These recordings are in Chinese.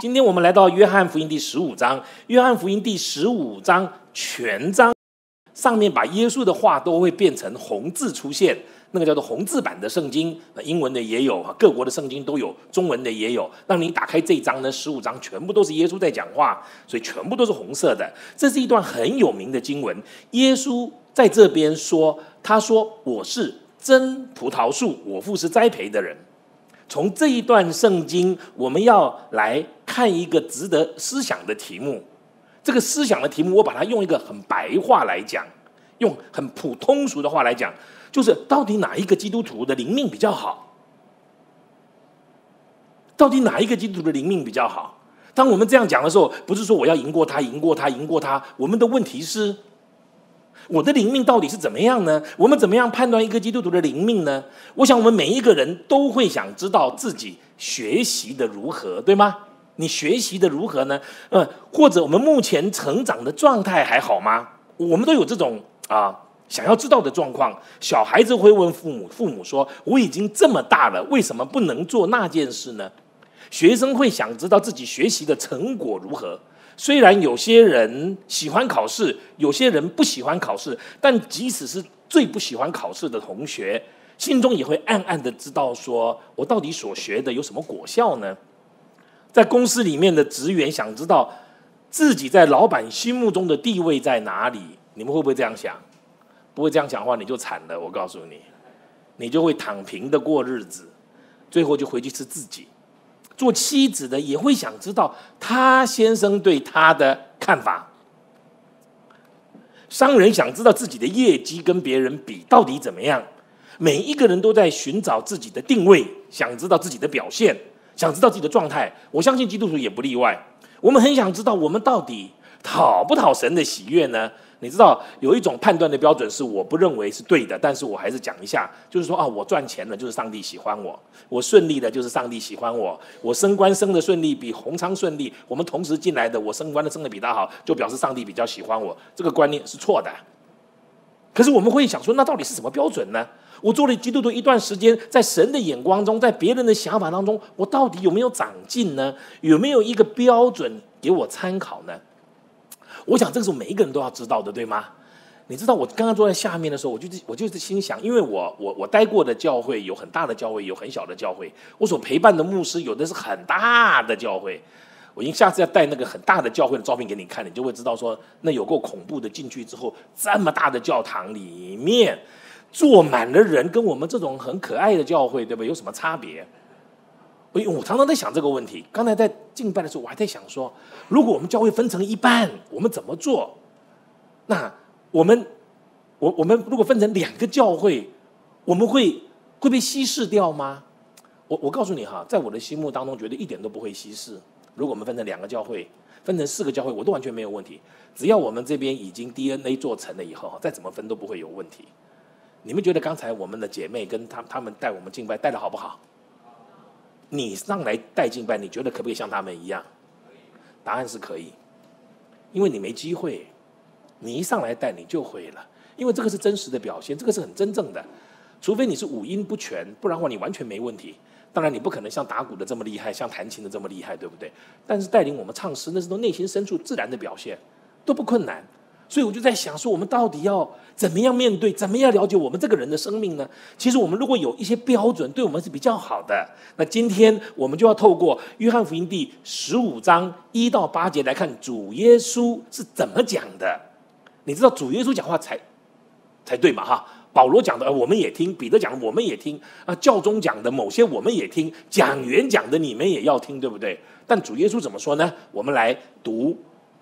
今天我们来到约翰福音第十五章，约翰福音第十五章全章上面把耶稣的话都会变成红字出现，那个叫做红字版的圣经，英文的也有，各国的圣经都有，中文的也有。那你打开这一章呢，十五章全部都是耶稣在讲话，所以全部都是红色的。这是一段很有名的经文，耶稣在这边说：“他说我是真葡萄树，我父是栽培的人。”从这一段圣经，我们要来看一个值得思想的题目。这个思想的题目，我把它用一个很白话来讲，用很普通俗的话来讲，就是到底哪一个基督徒的灵命比较好？到底哪一个基督徒的灵命比较好？当我们这样讲的时候，不是说我要赢过他，赢过他，赢过他。我们的问题是。我的灵命到底是怎么样呢？我们怎么样判断一个基督徒的灵命呢？我想，我们每一个人都会想知道自己学习的如何，对吗？你学习的如何呢？呃，或者我们目前成长的状态还好吗？我们都有这种啊想要知道的状况。小孩子会问父母，父母说：“我已经这么大了，为什么不能做那件事呢？”学生会想知道自己学习的成果如何。虽然有些人喜欢考试，有些人不喜欢考试，但即使是最不喜欢考试的同学，心中也会暗暗的知道：说我到底所学的有什么果效呢？在公司里面的职员想知道自己在老板心目中的地位在哪里，你们会不会这样想？不会这样想的话，你就惨了。我告诉你，你就会躺平的过日子，最后就回去吃自己。做妻子的也会想知道他先生对他的看法。商人想知道自己的业绩跟别人比到底怎么样。每一个人都在寻找自己的定位，想知道自己的表现，想知道自己的状态。我相信基督徒也不例外。我们很想知道我们到底讨不讨神的喜悦呢？你知道有一种判断的标准是我不认为是对的，但是我还是讲一下，就是说啊，我赚钱了就是上帝喜欢我，我顺利的就是上帝喜欢我，我升官升的顺利比洪昌顺利，我们同时进来的我升官的升的比他好，就表示上帝比较喜欢我，这个观念是错的。可是我们会想说，那到底是什么标准呢？我做了基督徒一段时间，在神的眼光中，在别人的想法当中，我到底有没有长进呢？有没有一个标准给我参考呢？我想这个是每一个人都要知道的，对吗？你知道我刚刚坐在下面的时候，我就我就是心想，因为我我我待过的教会有很大的教会，有很小的教会。我所陪伴的牧师有的是很大的教会。我已经下次要带那个很大的教会的照片给你看，你就会知道说那有够恐怖的。进去之后，这么大的教堂里面坐满了人，跟我们这种很可爱的教会，对吧？有什么差别？我我常常在想这个问题。刚才在敬拜的时候，我还在想说，如果我们教会分成一半，我们怎么做？那我们，我我们如果分成两个教会，我们会会被稀释掉吗？我我告诉你哈，在我的心目当中，觉得一点都不会稀释。如果我们分成两个教会，分成四个教会，我都完全没有问题。只要我们这边已经 DNA 做成了以后，再怎么分都不会有问题。你们觉得刚才我们的姐妹跟他他们带我们敬拜带的好不好？你上来带进班，你觉得可不可以像他们一样？答案是可以，因为你没机会。你一上来带，你就会了，因为这个是真实的表现，这个是很真正的。除非你是五音不全，不然的话你完全没问题。当然，你不可能像打鼓的这么厉害，像弹琴的这么厉害，对不对？但是带领我们唱诗，那是从内心深处自然的表现，都不困难。所以我就在想说，我们到底要怎么样面对，怎么样了解我们这个人的生命呢？其实我们如果有一些标准，对我们是比较好的。那今天我们就要透过约翰福音第十五章一到八节来看主耶稣是怎么讲的。你知道主耶稣讲话才才对嘛？哈，保罗讲的我们也听，彼得讲的我们也听啊，教宗讲的某些我们也听，讲员讲的你们也要听，对不对？但主耶稣怎么说呢？我们来读。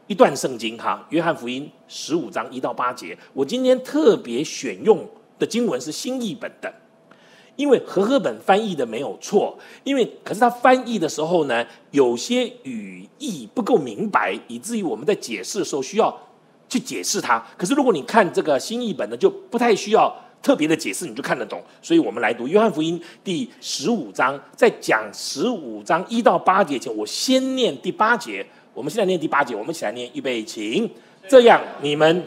一段圣经哈，约翰福音十五章一到八节。我今天特别选用的经文是新译本的，因为和合本翻译的没有错。因为可是他翻译的时候呢，有些语义不够明白，以至于我们在解释的时候需要去解释它。可是如果你看这个新译本呢，就不太需要特别的解释，你就看得懂。所以我们来读约翰福音第十五章，在讲十五章一到八节前，我先念第八节。我们现在念第八节，我们一起来念，预备，请。这样，你们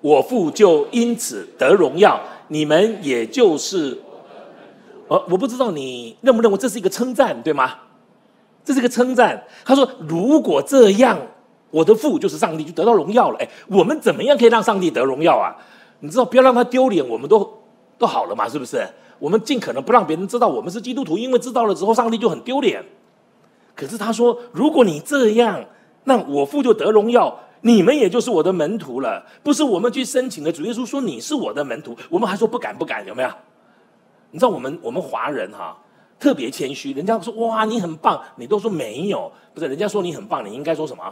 我父就因此得荣耀，你们也就是，呃，我不知道你认不认为这是一个称赞，对吗？这是一个称赞。他说：“如果这样，我的父就是上帝，就得到荣耀了。”哎，我们怎么样可以让上帝得荣耀啊？你知道，不要让他丢脸，我们都都好了嘛，是不是？我们尽可能不让别人知道我们是基督徒，因为知道了之后，上帝就很丢脸。可是他说：“如果你这样，那我父就得荣耀，你们也就是我的门徒了。不是我们去申请的，主耶稣说你是我的门徒，我们还说不敢不敢，有没有？你知道我们我们华人哈特别谦虚，人家说哇你很棒，你都说没有，不是人家说你很棒，你应该说什么？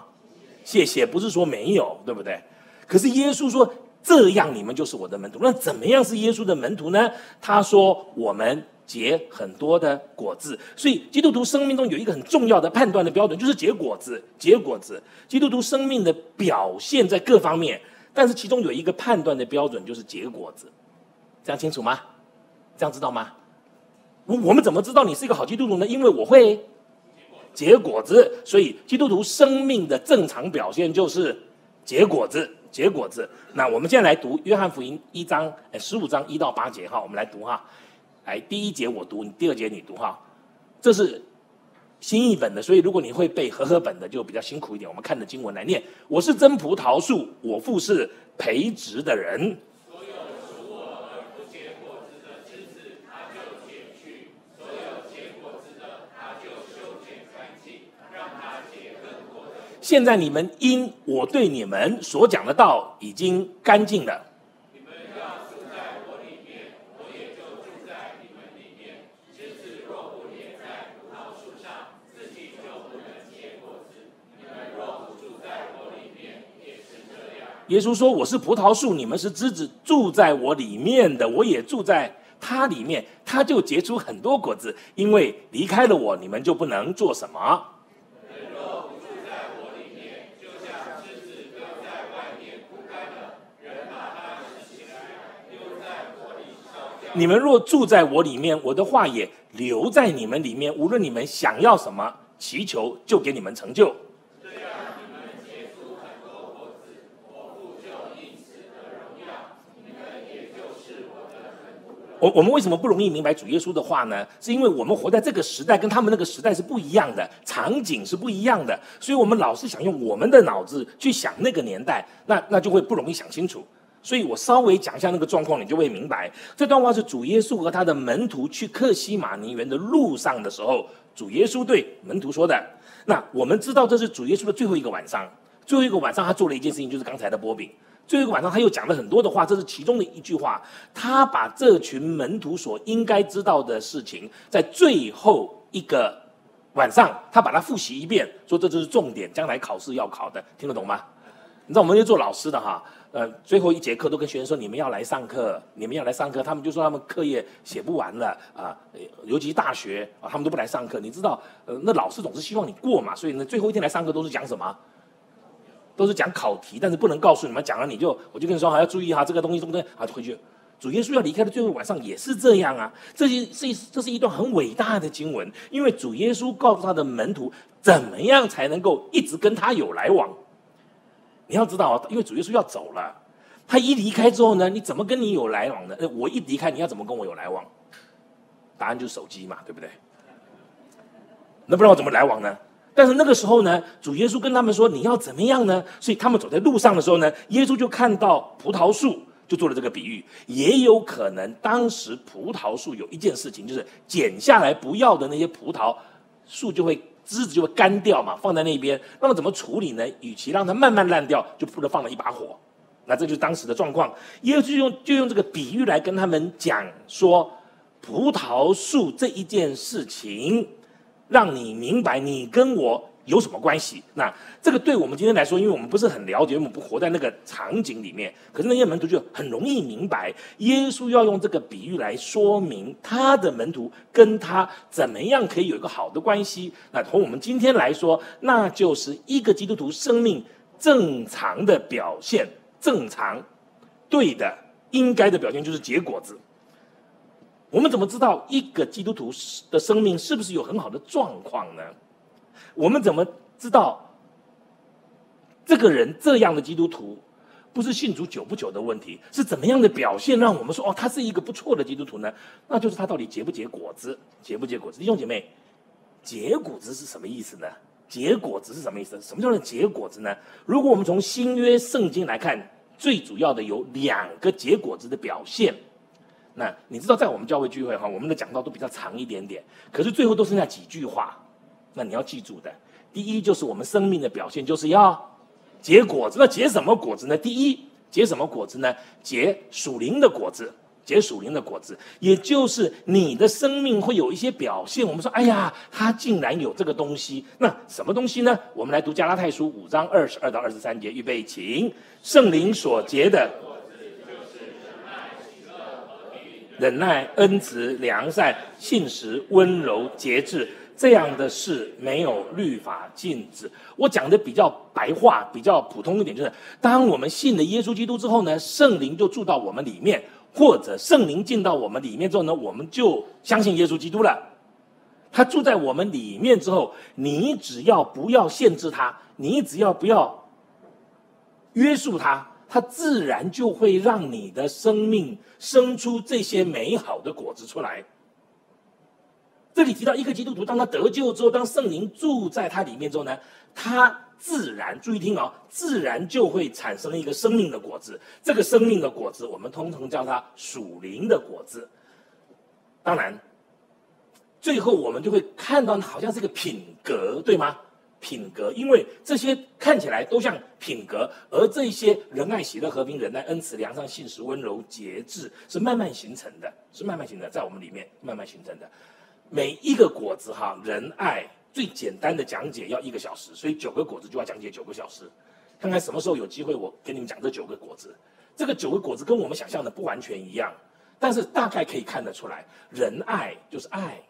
谢谢，不是说没有，对不对？可是耶稣说这样你们就是我的门徒，那怎么样是耶稣的门徒呢？他说我们。”结很多的果子，所以基督徒生命中有一个很重要的判断的标准，就是结果子。结果子，基督徒生命的表现在各方面，但是其中有一个判断的标准，就是结果子。这样清楚吗？这样知道吗？我我们怎么知道你是一个好基督徒呢？因为我会结果子，所以基督徒生命的正常表现就是结果子。结果子。那我们现在来读约翰福音一章，哎，十五章一到八节哈，我们来读哈。来，第一节我读，你第二节你读哈。这是新译本的，所以如果你会背和合本的，就比较辛苦一点。我们看着经文来念：我是真葡萄树，我父是培植的人。所有属我而不结果子的枝子，他就剪去；所有结果子的，他就修剪干净，让它结更多的。现在你们因我对你们所讲的道已经干净了。耶稣说：“我是葡萄树，你们是枝子，住在我里面的，我也住在他里面，他就结出很多果子。因为离开了我，你们就不能做什么。你们若住在我里面，我的话也留在你们里面。无论你们想要什么，祈求就给你们成就。”我我们为什么不容易明白主耶稣的话呢？是因为我们活在这个时代，跟他们那个时代是不一样的，场景是不一样的，所以我们老是想用我们的脑子去想那个年代，那那就会不容易想清楚。所以我稍微讲一下那个状况，你就会明白。这段话是主耶稣和他的门徒去克西马尼园的路上的时候，主耶稣对门徒说的。那我们知道这是主耶稣的最后一个晚上，最后一个晚上他做了一件事情，就是刚才的波饼。最后一个晚上，他又讲了很多的话，这是其中的一句话。他把这群门徒所应该知道的事情，在最后一个晚上，他把它复习一遍，说这就是重点，将来考试要考的，听得懂吗？你知道我们做老师的哈，呃，最后一节课都跟学生说，你们要来上课，你们要来上课，他们就说他们课业写不完了啊，尤其大学啊，他们都不来上课。你知道，呃，那老师总是希望你过嘛，所以呢，最后一天来上课都是讲什么？都是讲考题，但是不能告诉你们讲了，你就我就跟你说，还要注意哈，这个东西对不对？好，回去。主耶稣要离开的最后晚上也是这样啊，这是是这是一段很伟大的经文，因为主耶稣告诉他的门徒，怎么样才能够一直跟他有来往？你要知道啊，因为主耶稣要走了，他一离开之后呢，你怎么跟你有来往呢？我一离开，你要怎么跟我有来往？答案就是手机嘛，对不对？那不然我怎么来往呢？但是那个时候呢，主耶稣跟他们说：“你要怎么样呢？”所以他们走在路上的时候呢，耶稣就看到葡萄树，就做了这个比喻。也有可能当时葡萄树有一件事情，就是剪下来不要的那些葡萄树就会枝子就会干掉嘛，放在那边。那么怎么处理呢？与其让它慢慢烂掉，就不如放了一把火。那这就是当时的状况。耶稣就用就用这个比喻来跟他们讲说，葡萄树这一件事情。让你明白你跟我有什么关系？那这个对我们今天来说，因为我们不是很了解，我们不活在那个场景里面。可是那些门徒就很容易明白，耶稣要用这个比喻来说明他的门徒跟他怎么样可以有一个好的关系。那从我们今天来说，那就是一个基督徒生命正常的表现，正常对的应该的表现就是结果子。我们怎么知道一个基督徒的生命是不是有很好的状况呢？我们怎么知道这个人这样的基督徒不是信主久不久的问题？是怎么样的表现让我们说哦，他是一个不错的基督徒呢？那就是他到底结不结果子，结不结果子？弟兄姐妹，结果子是什么意思呢？结果子是什么意思？什么叫做结果子呢？如果我们从新约圣经来看，最主要的有两个结果子的表现。那你知道，在我们教会聚会哈，我们的讲道都比较长一点点，可是最后都剩下几句话。那你要记住的，第一就是我们生命的表现就是要结果子。那结什么果子呢？第一，结什么果子呢？结属灵的果子。结属灵的果子，也就是你的生命会有一些表现。我们说，哎呀，他竟然有这个东西，那什么东西呢？我们来读加拉太书五章二十二到二十三节，预备，请圣灵所结的忍耐、恩慈、良善、信实、温柔、节制，这样的事没有律法禁止。我讲的比较白话，比较普通一点，就是当我们信了耶稣基督之后呢，圣灵就住到我们里面。或者圣灵进到我们里面之后呢，我们就相信耶稣基督了。他住在我们里面之后，你只要不要限制他，你只要不要约束他，它自然就会让你的生命生出这些美好的果子出来。这里提到一个基督徒，当他得救之后，当圣灵住在他里面之后呢，他。自然，注意听哦，自然就会产生一个生命的果子。这个生命的果子，我们通常叫它属灵的果子。当然，最后我们就会看到，好像是个品格，对吗？品格，因为这些看起来都像品格，而这些仁爱、喜乐、和平、忍耐、恩慈、良善、信实、温柔、节制，是慢慢形成的，是慢慢形成，在我们里面慢慢形成的。每一个果子，哈，仁爱。最简单的讲解要一个小时，所以九个果子就要讲解九个小时。看看什么时候有机会，我跟你们讲这九个果子。这个九个果子跟我们想象的不完全一样，但是大概可以看得出来，仁爱就是爱，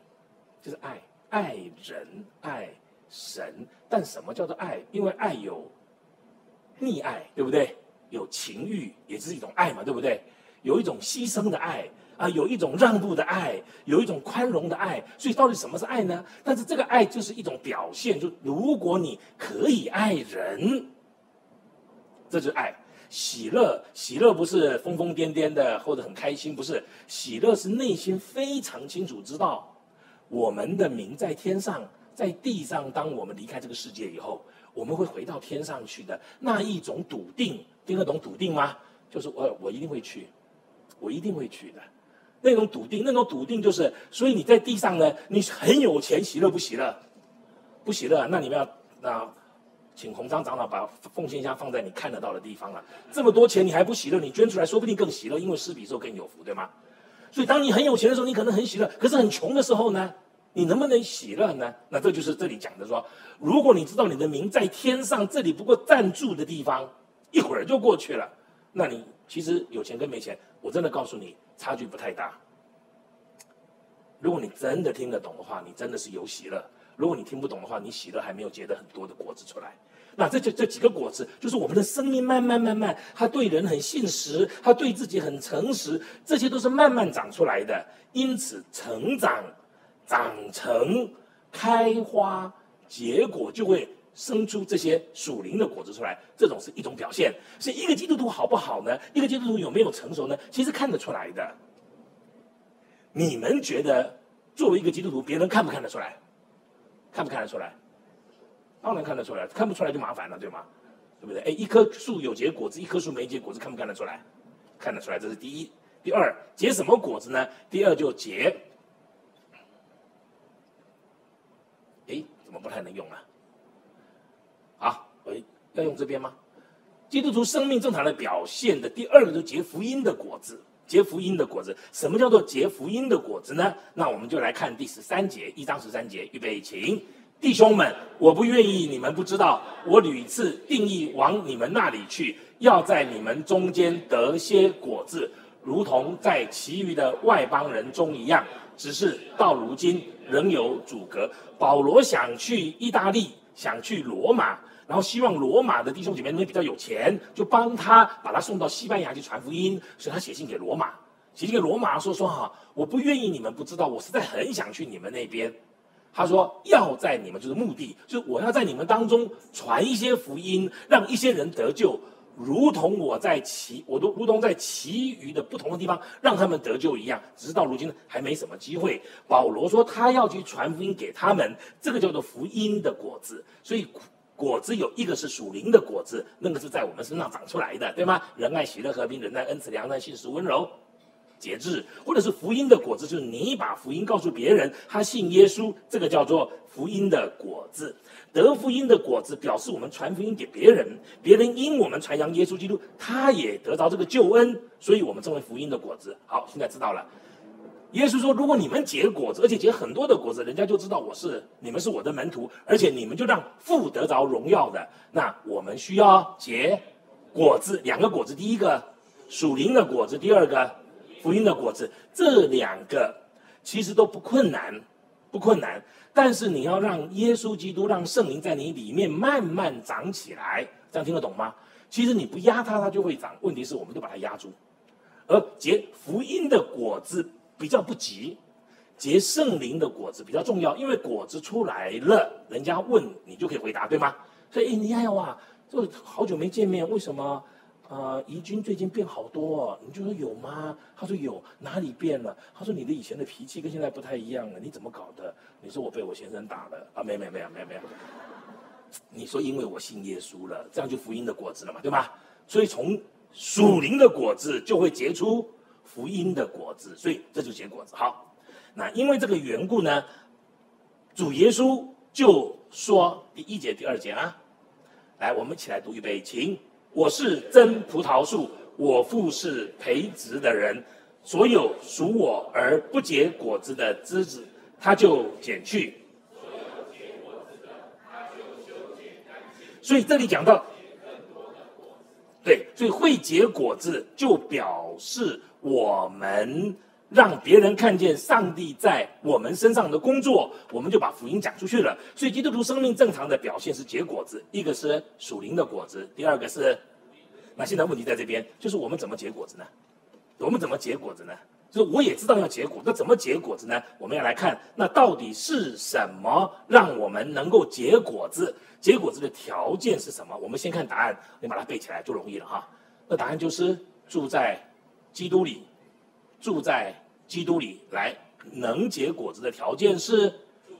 就是爱，爱人爱神。但什么叫做爱？因为爱有溺爱，对不对？有情欲也是一种爱嘛，对不对？有一种牺牲的爱。啊，有一种让步的爱，有一种宽容的爱，所以到底什么是爱呢？但是这个爱就是一种表现，就如果你可以爱人，这就是爱。喜乐，喜乐不是疯疯癫癫的或者很开心，不是喜乐是内心非常清楚知道，我们的名在天上，在地上。当我们离开这个世界以后，我们会回到天上去的那一种笃定，听得懂笃定吗？就是我我一定会去，我一定会去的。那种笃定，那种笃定就是，所以你在地上呢，你很有钱，喜乐不喜乐？不喜乐，那你们要那，请红章长老把奉献箱放在你看得到的地方了。这么多钱你还不喜乐？你捐出来说不定更喜乐，因为施比受更有福，对吗？所以当你很有钱的时候，你可能很喜乐；可是很穷的时候呢，你能不能喜乐呢？那这就是这里讲的说，如果你知道你的名在天上，这里不过暂住的地方，一会儿就过去了，那你其实有钱跟没钱，我真的告诉你。差距不太大。如果你真的听得懂的话，你真的是有喜乐；如果你听不懂的话，你喜乐还没有结得很多的果子出来。那这就这几个果子，就是我们的生命慢慢慢慢，他对人很信实，他对自己很诚实，这些都是慢慢长出来的。因此，成长、长成、开花、结果就会。生出这些属灵的果子出来，这种是一种表现。所以，一个基督徒好不好呢？一个基督徒有没有成熟呢？其实看得出来的。你们觉得，作为一个基督徒，别人看不看得出来？看不看得出来？当然看得出来，看不出来就麻烦了，对吗？对不对？哎，一棵树有结果子，一棵树没结果子，看不看得出来？看得出来，这是第一。第二，结什么果子呢？第二就结。哎，怎么不太能用了啊？哎，要用这边吗？基督徒生命正常的表现的第二个就是结福音的果子，结福音的果子。什么叫做结福音的果子呢？那我们就来看第十三节，一章十三节，预备，请弟兄们，我不愿意你们不知道，我屡次定义往你们那里去，要在你们中间得些果子，如同在其余的外邦人中一样。只是到如今仍有阻隔。保罗想去意大利，想去罗马。然后希望罗马的弟兄姐妹们比较有钱，就帮他把他送到西班牙去传福音。所以他写信给罗马，写信给罗马说说哈，我不愿意你们不知道，我实在很想去你们那边。他说要在你们就是目的，就是我要在你们当中传一些福音，让一些人得救。如同我在其我都如同在其余的不同的地方让他们得救一样，只是到如今还没什么机会。保罗说他要去传福音给他们，这个叫做福音的果子。所以果子有一个是属灵的果子，那个是在我们身上长出来的，对吗？仁爱、喜乐、和平、忍耐、恩慈、良善、信实、温柔、节制，或者是福音的果子，就是你把福音告诉别人，他信耶稣，这个叫做福音的果子。得福音的果子表示我们传福音给别人，别人因我们传扬耶稣基督，他也得到这个救恩，所以我们称为福音的果子。好，现在知道了。耶稣说：“如果你们结果子，而且结很多的果子，人家就知道我是你们是我的门徒，而且你们就让父得着荣耀的。那我们需要结果子，两个果子，第一个属灵的果子，第二个福音的果子，这两个其实都不困难，不困难。”但是你要让耶稣基督、让圣灵在你里面慢慢长起来，这样听得懂吗？其实你不压它，它就会长。问题是我们都把它压住，而结福音的果子比较不急，结圣灵的果子比较重要。因为果子出来了，人家问你就可以回答，对吗？所以你看哇，就好久没见面，为什么？呃，怡君最近变好多，哦你就说有吗？他说有，哪里变了？他说你的以前的脾气跟现在不太一样了，你怎么搞的？你说我被我先生打了啊？没没没有没有没有。你说因为我信耶稣了，这样就福音的果子了嘛，对吧？所以从属灵的果子就会结出福音的果子，所以这就结果子。好，那因为这个缘故呢，主耶稣就说第一节第二节啊，来，我们一起来读预备，请。我是真葡萄树，我父是培植的人。所有属我而不结果子的枝子，他就剪去。所以这里讲到，对，所以会结果子就表示我们让别人看见上帝在我们身上的工作，我们就把福音讲出去了。所以基督徒生命正常的表现是结果子，一个是属灵的果子，第二个是。那现在问题在这边，就是我们怎么结果子呢？我们怎么结果子呢？就是我也知道要结果，那怎么结果子呢？我们要来看，那到底是什么让我们能够结果子？结果子的条件是什么？我们先看答案，你把它背起来就容易了哈。那答案就是住在基督里，住在基督里来能结果子的条件是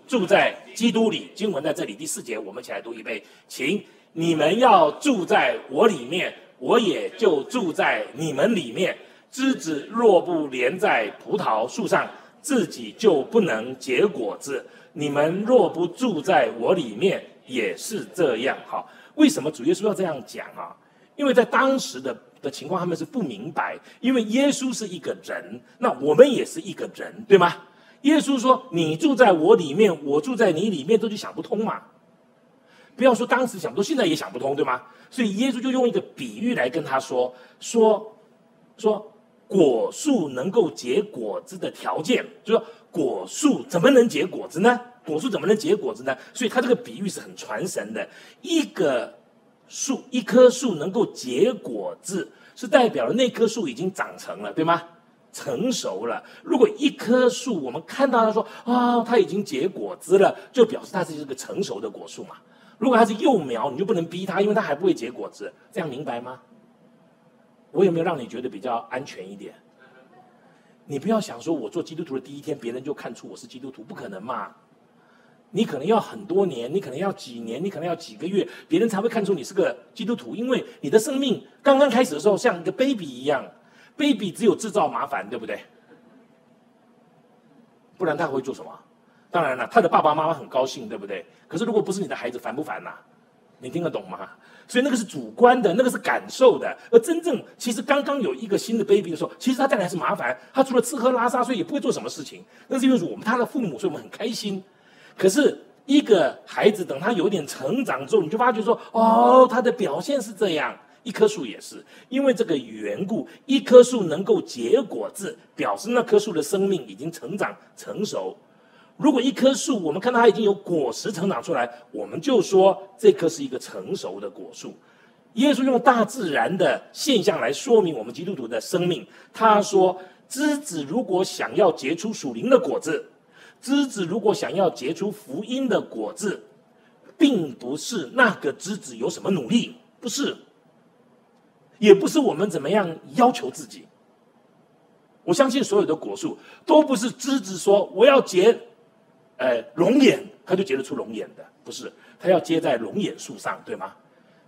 住在基督里。经文在这里第四节，我们一起来读一遍，请你们要住在我里面。我也就住在你们里面。枝子若不连在葡萄树上，自己就不能结果子。你们若不住在我里面，也是这样。好，为什么主耶稣要这样讲啊？因为在当时的的情况，他们是不明白。因为耶稣是一个人，那我们也是一个人，对吗？耶稣说：“你住在我里面，我住在你里面，这就想不通嘛。”不要说当时想不通，现在也想不通，对吗？所以耶稣就用一个比喻来跟他说说说果树能够结果子的条件，就说果树怎么能结果子呢？果树怎么能结果子呢？所以他这个比喻是很传神的。一个树，一棵树能够结果子，是代表了那棵树已经长成了，对吗？成熟了。如果一棵树我们看到它说啊，它已经结果子了，就表示它是一个成熟的果树嘛。如果它是幼苗，你就不能逼它，因为它还不会结果子。这样明白吗？我有没有让你觉得比较安全一点？你不要想说，我做基督徒的第一天，别人就看出我是基督徒，不可能嘛？你可能要很多年，你可能要几年，你可能要几个月，别人才会看出你是个基督徒。因为你的生命刚刚开始的时候，像一个 baby 一样，baby 只有制造麻烦，对不对？不然他会做什么？当然了，他的爸爸妈妈很高兴，对不对？可是如果不是你的孩子，烦不烦呐？你听得懂吗？所以那个是主观的，那个是感受的。而真正其实刚刚有一个新的 baby 的时候，其实他带来是麻烦。他除了吃喝拉撒，所以也不会做什么事情。那是因为我们他的父母，所以我们很开心。可是一个孩子等他有点成长之后，你就发觉说，哦，他的表现是这样。一棵树也是因为这个缘故，一棵树能够结果子，表示那棵树的生命已经成长成熟。如果一棵树，我们看到它已经有果实成长出来，我们就说这棵是一个成熟的果树。耶稣用大自然的现象来说明我们基督徒的生命。他说：“枝子如果想要结出属灵的果子，枝子如果想要结出福音的果子，并不是那个枝子有什么努力，不是，也不是我们怎么样要求自己。我相信所有的果树都不是枝子说我要结，呃，龙眼，它就结得出龙眼的，不是，它要结在龙眼树上，对吗？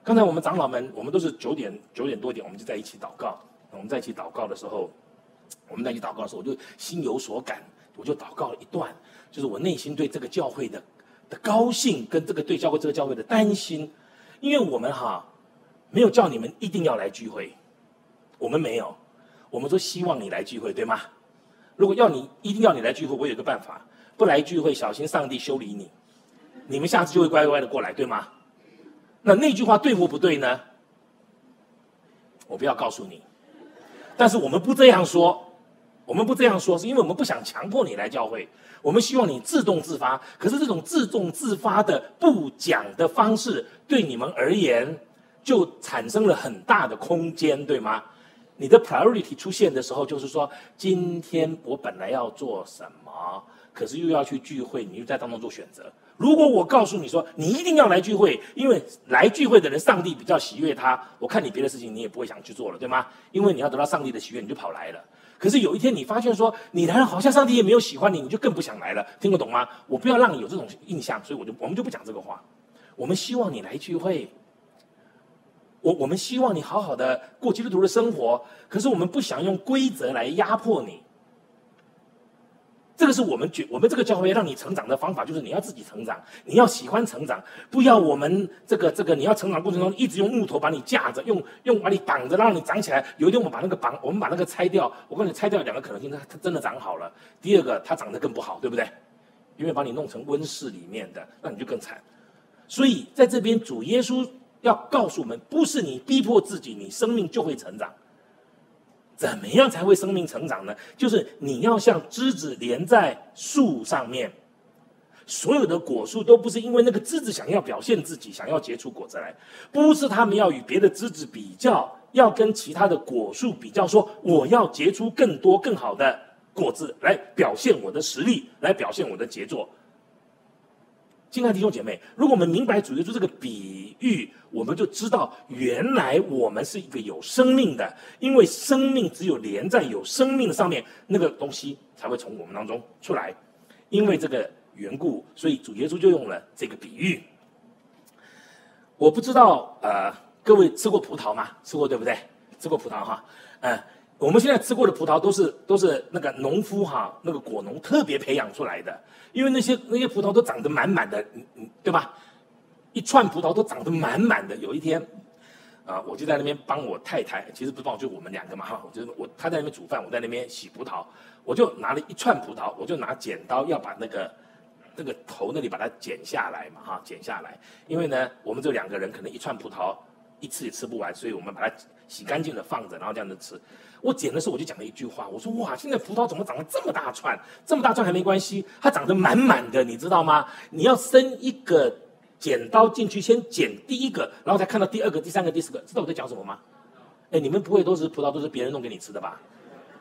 刚才我们长老们，我们都是九点九点多点，我们就在一起祷告。我们在一起祷告的时候，我们在一起祷告的时候，我就心有所感，我就祷告了一段，就是我内心对这个教会的的高兴，跟这个对教会这个教会的担心，因为我们哈没有叫你们一定要来聚会，我们没有。我们说希望你来聚会，对吗？如果要你一定要你来聚会，我有个办法，不来聚会，小心上帝修理你。你们下次就会乖乖的过来，对吗？那那句话对或不对呢？我不要告诉你。但是我们不这样说，我们不这样说，是因为我们不想强迫你来教会，我们希望你自动自发。可是这种自动自发的不讲的方式，对你们而言，就产生了很大的空间，对吗？你的 priority 出现的时候，就是说，今天我本来要做什么，可是又要去聚会，你又在当中做选择。如果我告诉你说，你一定要来聚会，因为来聚会的人，上帝比较喜悦他。我看你别的事情，你也不会想去做了，对吗？因为你要得到上帝的喜悦，你就跑来了。可是有一天你发现说，你来了好像上帝也没有喜欢你，你就更不想来了。听得懂吗？我不要让你有这种印象，所以我就我们就不讲这个话。我们希望你来聚会。我我们希望你好好的过基督徒的生活，可是我们不想用规则来压迫你。这个是我们觉我们这个教会让你成长的方法，就是你要自己成长，你要喜欢成长，不要我们这个这个你要成长过程中一直用木头把你架着，用用把你绑着，让你长起来。有一天我们把那个绑，我们把那个拆掉。我告诉你，拆掉两个可能性，它它真的长好了。第二个，它长得更不好，对不对？因为把你弄成温室里面的，那你就更惨。所以在这边，主耶稣。要告诉我们，不是你逼迫自己，你生命就会成长。怎么样才会生命成长呢？就是你要像枝子连在树上面。所有的果树都不是因为那个枝子想要表现自己，想要结出果子来，不是他们要与别的枝子比较，要跟其他的果树比较，说我要结出更多更好的果子来表现我的实力，来表现我的杰作。亲爱的弟兄姐妹，如果我们明白主耶稣这个比喻，我们就知道原来我们是一个有生命的，因为生命只有连在有生命的上面，那个东西才会从我们当中出来。因为这个缘故，所以主耶稣就用了这个比喻。我不知道，呃，各位吃过葡萄吗？吃过对不对？吃过葡萄哈，嗯。我们现在吃过的葡萄都是都是那个农夫哈，那个果农特别培养出来的，因为那些那些葡萄都长得满满的，嗯嗯，对吧？一串葡萄都长得满满的。有一天，啊，我就在那边帮我太太，其实不是帮我，就我们两个嘛哈。我就我她在那边煮饭，我在那边洗葡萄，我就拿了一串葡萄，我就拿剪刀要把那个那个头那里把它剪下来嘛哈，剪下来。因为呢，我们这两个人可能一串葡萄一次也吃不完，所以我们把它洗干净的放着，然后这样子吃。我剪的时候我就讲了一句话，我说哇，现在葡萄怎么长得这么大串？这么大串还没关系，它长得满满的，你知道吗？你要生一个剪刀进去，先剪第一个，然后才看到第二个、第三个、第四个，知道我在讲什么吗？哎，你们不会都是葡萄都是别人弄给你吃的吧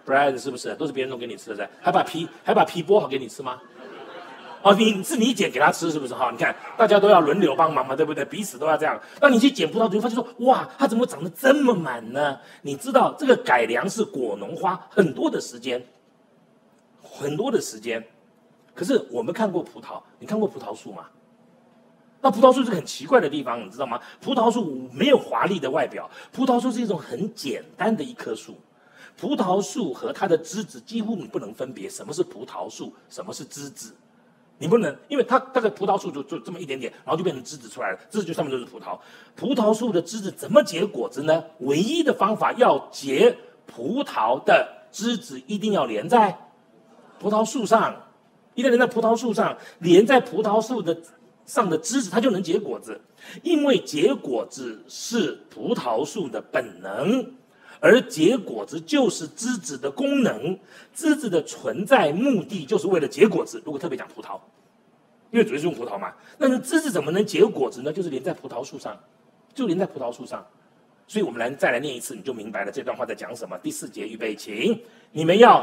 ？Bread 是不是都是别人弄给你吃的？还把皮还把皮剥好给你吃吗？哦，你是你剪给他吃是不是哈？你看大家都要轮流帮忙嘛，对不对？彼此都要这样。当你去剪葡萄，你会发现说，哇，它怎么长得这么满呢？你知道这个改良是果农花很多的时间，很多的时间。可是我们看过葡萄，你看过葡萄树吗？那葡萄树是很奇怪的地方，你知道吗？葡萄树没有华丽的外表，葡萄树是一种很简单的一棵树。葡萄树和它的枝子几乎你不能分别，什么是葡萄树，什么是枝子。你不能，因为它那个葡萄树就就这么一点点，然后就变成枝子出来了，枝子就上面就是葡萄。葡萄树的枝子怎么结果子呢？唯一的方法要结葡萄的枝子，一定要连在葡萄树上，一定连在葡萄树上，连在葡萄树的上的枝子，它就能结果子。因为结果子是葡萄树的本能。而结果子就是枝子的功能，枝子的存在目的就是为了结果子。如果特别讲葡萄，因为主要是用葡萄嘛，那枝子怎么能结果子呢？就是连在葡萄树上，就连在葡萄树上。所以我们来再来念一次，你就明白了这段话在讲什么。第四节预备，请你们要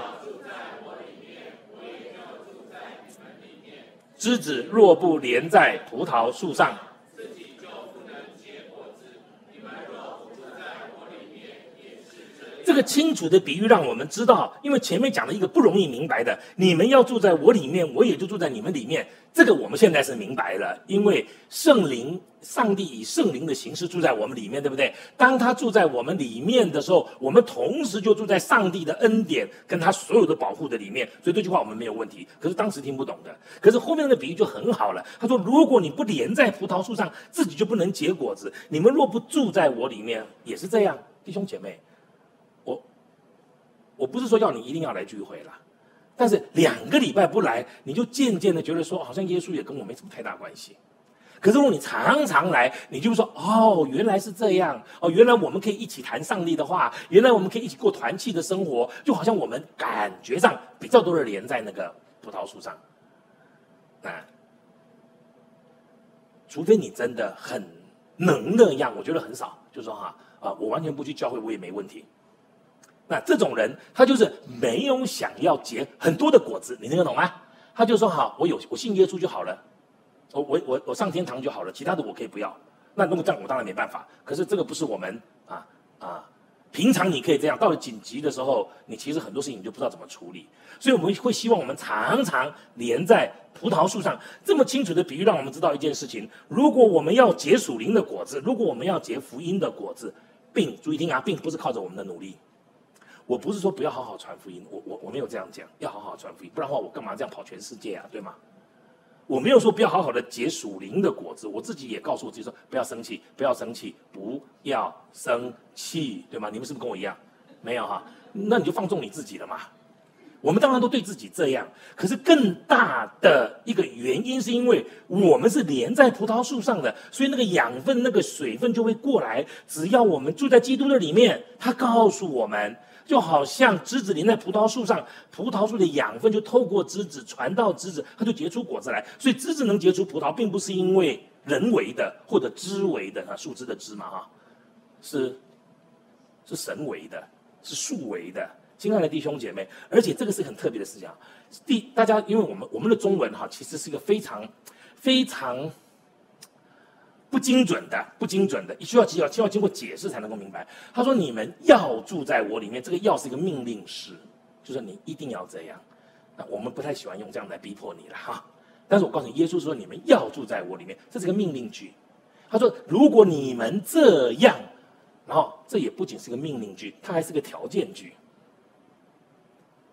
枝子若不连在葡萄树上。这个清楚的比喻让我们知道，因为前面讲了一个不容易明白的，你们要住在我里面，我也就住在你们里面。这个我们现在是明白了，因为圣灵、上帝以圣灵的形式住在我们里面，对不对？当他住在我们里面的时候，我们同时就住在上帝的恩典跟他所有的保护的里面。所以这句话我们没有问题。可是当时听不懂的，可是后面的比喻就很好了。他说：“如果你不连在葡萄树上，自己就不能结果子。你们若不住在我里面，也是这样，弟兄姐妹。我不是说要你一定要来聚会了。”但是两个礼拜不来，你就渐渐的觉得说，好像耶稣也跟我没什么太大关系。可是如果你常常来，你就说，哦，原来是这样，哦，原来我们可以一起谈上帝的话，原来我们可以一起过团契的生活，就好像我们感觉上比较多的连在那个葡萄树上。啊，除非你真的很能那样，我觉得很少，就说哈，啊，我完全不去教会，我也没问题。那这种人，他就是没有想要结很多的果子，你听得懂吗？他就说：“好，我有我信耶稣就好了，我我我我上天堂就好了，其他的我可以不要。”那那么这样我当然没办法。可是这个不是我们啊啊，平常你可以这样，到了紧急的时候，你其实很多事情你就不知道怎么处理。所以我们会希望我们常常连在葡萄树上，这么清楚的比喻，让我们知道一件事情：如果我们要结属灵的果子，如果我们要结福音的果子，并注意听啊，并不是靠着我们的努力。我不是说不要好好传福音，我我我没有这样讲，要好好传福音，不然的话我干嘛这样跑全世界啊，对吗？我没有说不要好好的结属灵的果子，我自己也告诉我自己说不要生气，不要生气，不要生气，对吗？你们是不是跟我一样？没有哈，那你就放纵你自己了嘛。我们当然都对自己这样，可是更大的一个原因是因为我们是连在葡萄树上的，所以那个养分、那个水分就会过来。只要我们住在基督的里面，他告诉我们。就好像枝子连在葡萄树上，葡萄树的养分就透过枝子传到枝子，它就结出果子来。所以枝子能结出葡萄，并不是因为人为的或者枝为的啊，树枝的枝嘛哈，是是神为的，是树为的。亲爱的弟兄姐妹，而且这个是很特别的事情。第大家，因为我们我们的中文哈，其实是一个非常非常。不精准的，不精准的，需要需要需要经过解释才能够明白。他说：“你们要住在我里面。”这个“要”是一个命令式，就是你一定要这样。那我们不太喜欢用这样来逼迫你了哈。但是我告诉你，耶稣说：“你们要住在我里面。”这是个命令句。他说：“如果你们这样，然后这也不仅是个命令句，它还是个条件句。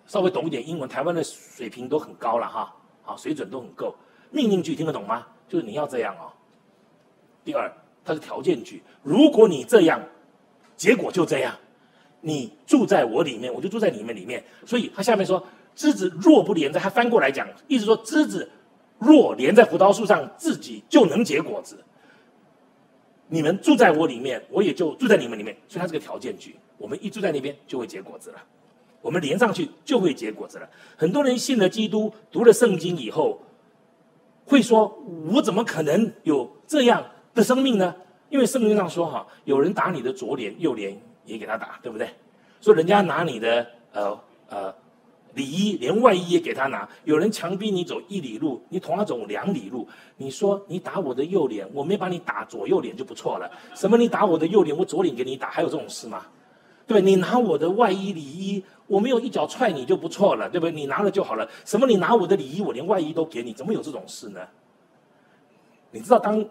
稍微懂一点英文，台湾的水平都很高了哈，好，水准都很够。命令句听得懂吗？就是你要这样哦。”第二，它是条件句。如果你这样，结果就这样。你住在我里面，我就住在你们里面。所以他下面说，枝子若不连在，他翻过来讲，意思说枝子若连在葡萄树上，自己就能结果子。你们住在我里面，我也就住在你们里面。所以它是个条件句。我们一住在那边，就会结果子了。我们连上去，就会结果子了。很多人信了基督，读了圣经以后，会说：我怎么可能有这样？的生命呢？因为圣经上说哈，有人打你的左脸，右脸也给他打，对不对？说人家拿你的呃呃里衣，连外衣也给他拿。有人强逼你走一里路，你同样走两里路。你说你打我的右脸，我没把你打左右脸就不错了。什么？你打我的右脸，我左脸给你打，还有这种事吗？对？你拿我的外衣里衣，我没有一脚踹你就不错了，对不对？你拿了就好了。什么？你拿我的里衣，我连外衣都给你，怎么有这种事呢？你知道当。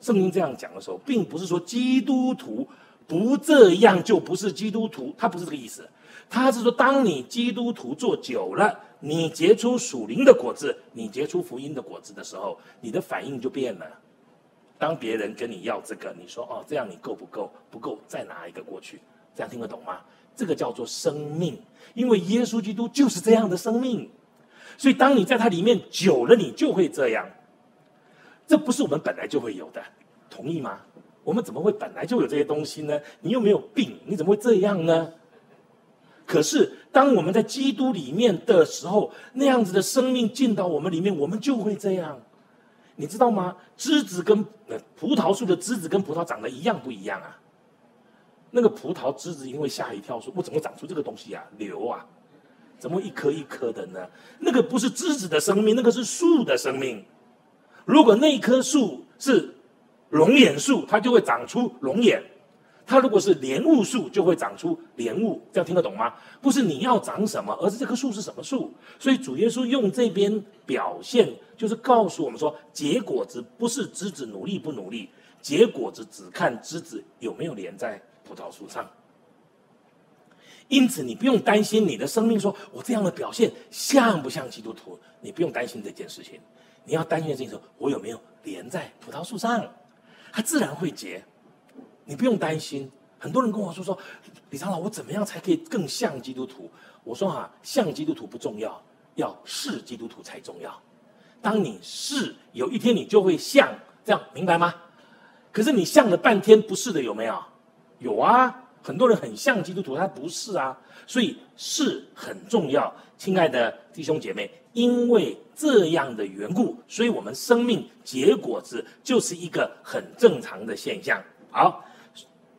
圣经这样讲的时候，并不是说基督徒不这样就不是基督徒，他不是这个意思。他是说，当你基督徒做久了，你结出属灵的果子，你结出福音的果子的时候，你的反应就变了。当别人跟你要这个，你说哦，这样你够不够？不够，再拿一个过去。这样听得懂吗？这个叫做生命，因为耶稣基督就是这样的生命。所以，当你在他里面久了，你就会这样。这不是我们本来就会有的，同意吗？我们怎么会本来就有这些东西呢？你又没有病，你怎么会这样呢？可是当我们在基督里面的时候，那样子的生命进到我们里面，我们就会这样。你知道吗？枝子跟葡萄树的枝子跟葡萄长得一样不一样啊？那个葡萄枝子因为吓一跳，说：“我怎么长出这个东西啊？瘤啊？怎么一颗一颗的呢？”那个不是枝子的生命，那个是树的生命。如果那棵树是龙眼树，它就会长出龙眼；它如果是莲雾树，就会长出莲雾，这样听得懂吗？不是你要长什么，而是这棵树是什么树。所以主耶稣用这边表现，就是告诉我们说，结果子不是枝子努力不努力，结果子只看枝子有没有连在葡萄树上。因此，你不用担心你的生命，说我这样的表现像不像基督徒？你不用担心这件事情。你要担心的事情是，我有没有连在葡萄树上？它自然会结。你不用担心，很多人跟我说说，李长老，我怎么样才可以更像基督徒？我说啊，像基督徒不重要，要是基督徒才重要。当你是，有一天你就会像，这样明白吗？可是你像了半天不是的，有没有？有啊，很多人很像基督徒，他不是啊。所以是很重要，亲爱的弟兄姐妹，因为这样的缘故，所以我们生命结果子就是一个很正常的现象。好。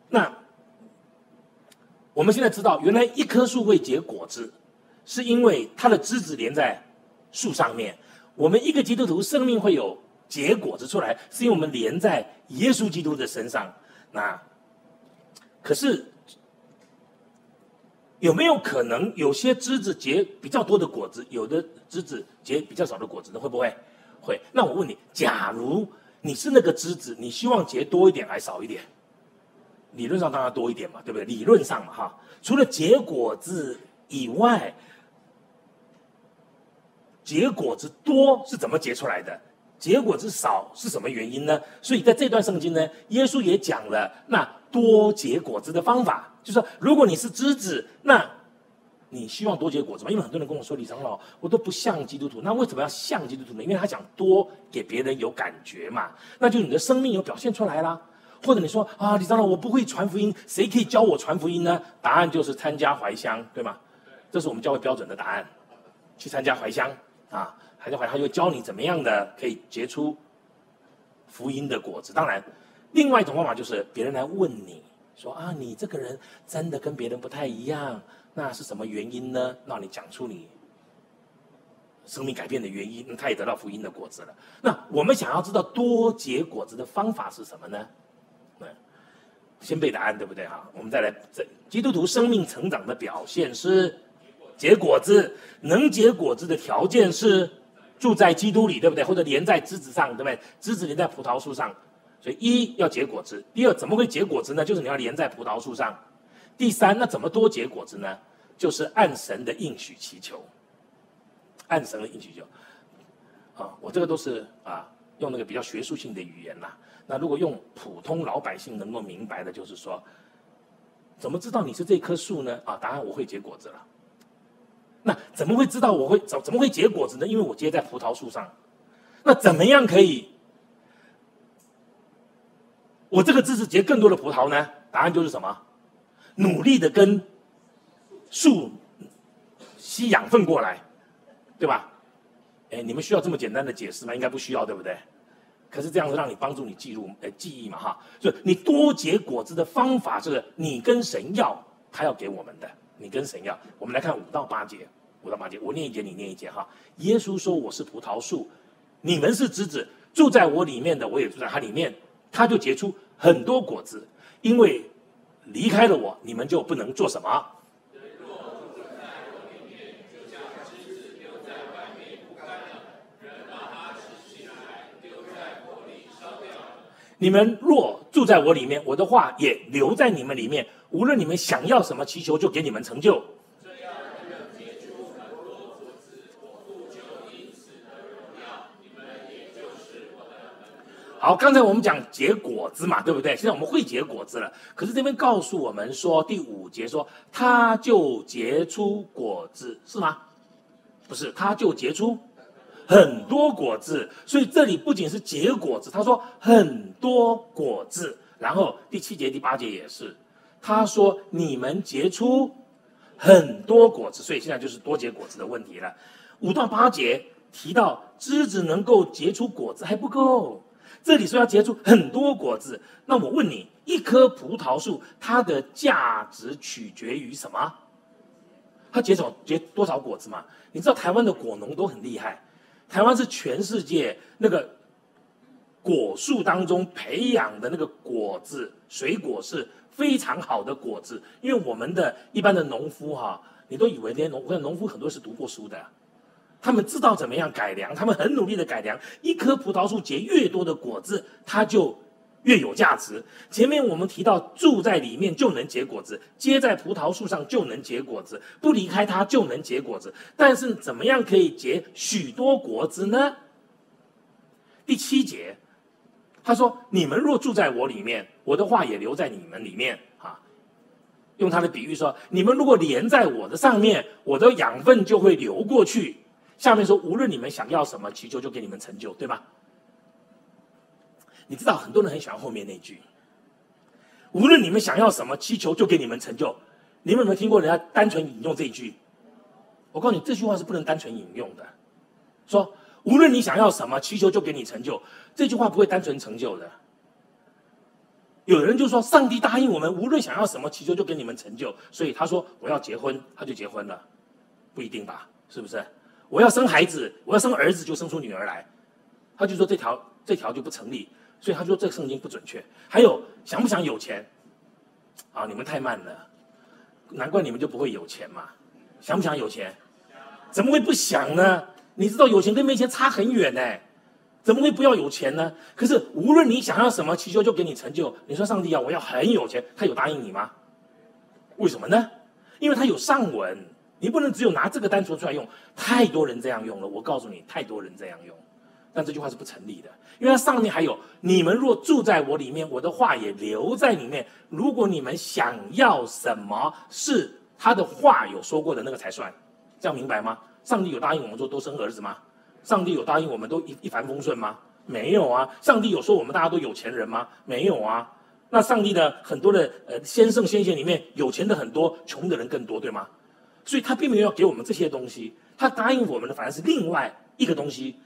那我们现在知道，原来一棵树会结果子，是因为它的枝子连在树上面。我们一个基督徒生命会有结果子出来，是因为我们连在耶稣基督的身上。那可是有没有可能有些枝子结比较多的果子，有的枝子结比较少的果子呢？会不会？会。那我问你，假如你是那个枝子，你希望结多一点还少一点？理论上当然多一点嘛，对不对？理论上嘛，哈，除了结果子以外，结果子多是怎么结出来的？结果子少是什么原因呢？所以在这段圣经呢，耶稣也讲了那多结果子的方法，就是说，如果你是枝子，那你希望多结果子吗？因为很多人跟我说，李长老，我都不像基督徒，那为什么要像基督徒呢？因为他想多给别人有感觉嘛，那就你的生命有表现出来啦。或者你说啊，李长老，我不会传福音，谁可以教我传福音呢？答案就是参加怀乡，对吗？这是我们教会标准的答案，去参加怀乡啊，参加怀他就教你怎么样的可以结出福音的果子。当然，另外一种方法就是别人来问你说啊，你这个人真的跟别人不太一样，那是什么原因呢？让你讲出你生命改变的原因，那他也得到福音的果子了。那我们想要知道多结果子的方法是什么呢？先背答案，对不对哈？我们再来，这基督徒生命成长的表现是结果子，能结果子的条件是住在基督里，对不对？或者连在枝子上，对不对？枝子连在葡萄树上，所以一要结果子，第二怎么会结果子呢？就是你要连在葡萄树上。第三，那怎么多结果子呢？就是按神的应许祈求，按神的应许求。啊，我这个都是啊，用那个比较学术性的语言呐。那如果用普通老百姓能够明白的，就是说，怎么知道你是这棵树呢？啊，答案我会结果子了。那怎么会知道我会怎怎么会结果子呢？因为我结在葡萄树上。那怎么样可以我这个枝子结更多的葡萄呢？答案就是什么？努力的跟树吸养分过来，对吧？哎，你们需要这么简单的解释吗？应该不需要，对不对？可是这样子让你帮助你记录呃记忆嘛哈，就你多结果子的方法是你跟神要，他要给我们的，你跟神要。我们来看五到八节，五到八节，我念一节，你念一节哈。耶稣说：“我是葡萄树，你们是枝子，住在我里面的，我也住在他里面，他就结出很多果子。因为离开了我，你们就不能做什么。”你们若住在我里面，我的话也留在你们里面。无论你们想要什么祈求，就给你们成就。好，刚才我们讲结果子嘛，对不对？现在我们会结果子了。可是这边告诉我们说，第五节说，他就结出果子，是吗？不是，他就结出。很多果子，所以这里不仅是结果子，他说很多果子，然后第七节、第八节也是，他说你们结出很多果子，所以现在就是多结果子的问题了。五到八节提到枝子能够结出果子还不够，这里说要结出很多果子，那我问你，一棵葡萄树它的价值取决于什么？它结少结多少果子嘛？你知道台湾的果农都很厉害。台湾是全世界那个果树当中培养的那个果子，水果是非常好的果子。因为我们的一般的农夫哈，你都以为那些农，我农夫很多是读过书的，他们知道怎么样改良，他们很努力的改良。一棵葡萄树结越多的果子，它就越有价值。前面我们提到，住在里面就能结果子，结在葡萄树上就能结果子，不离开它就能结果子。但是怎么样可以结许多果子呢？第七节。他说：“你们若住在我里面，我的话也留在你们里面。啊，用他的比喻说，你们如果连在我的上面，我的养分就会流过去。下面说，无论你们想要什么，祈求就给你们成就，对吗？你知道很多人很喜欢后面那句，无论你们想要什么，祈求就给你们成就。你们有没有听过人家单纯引用这一句？我告诉你，这句话是不能单纯引用的。说。”无论你想要什么，祈求就给你成就。这句话不会单纯成就的。有人就说，上帝答应我们，无论想要什么，祈求就给你们成就。所以他说我要结婚，他就结婚了，不一定吧？是不是？我要生孩子，我要生儿子，就生出女儿来，他就说这条这条就不成立。所以他说这个圣经不准确。还有想不想有钱？啊，你们太慢了，难怪你们就不会有钱嘛。想不想有钱？怎么会不想呢？你知道有钱跟没钱差很远呢，怎么会不要有钱呢？可是无论你想要什么，祈求就给你成就。你说上帝啊，我要很有钱，他有答应你吗？为什么呢？因为他有上文，你不能只有拿这个单纯出来用。太多人这样用了，我告诉你，太多人这样用，但这句话是不成立的，因为它上面还有：你们若住在我里面，我的话也留在里面。如果你们想要什么，是他的话有说过的那个才算，这样明白吗？上帝有答应我们说多生儿子吗？上帝有答应我们都一一帆风顺吗？没有啊。上帝有说我们大家都有钱人吗？没有啊。那上帝的很多的呃先圣先贤里面有钱的很多，穷的人更多，对吗？所以他并没有要给我们这些东西，他答应我们的反而是另外一个东西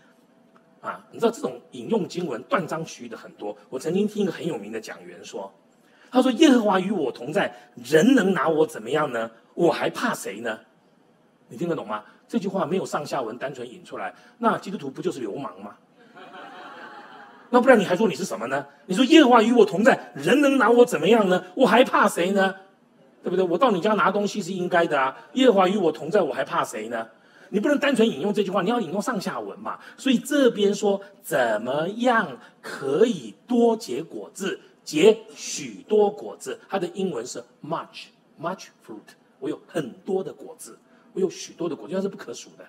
啊。你知道这种引用经文断章取义的很多。我曾经听一个很有名的讲员说，他说耶和华与我同在，人能拿我怎么样呢？我还怕谁呢？你听得懂吗？这句话没有上下文，单纯引出来，那基督徒不就是流氓吗？那不然你还说你是什么呢？你说耶和华与我同在，人能拿我怎么样呢？我还怕谁呢？对不对？我到你家拿东西是应该的啊。耶和华与我同在，我还怕谁呢？你不能单纯引用这句话，你要引用上下文嘛。所以这边说怎么样可以多结果子，结许多果子？它的英文是 much much fruit，我有很多的果子。我有许多的果子，那是不可数的，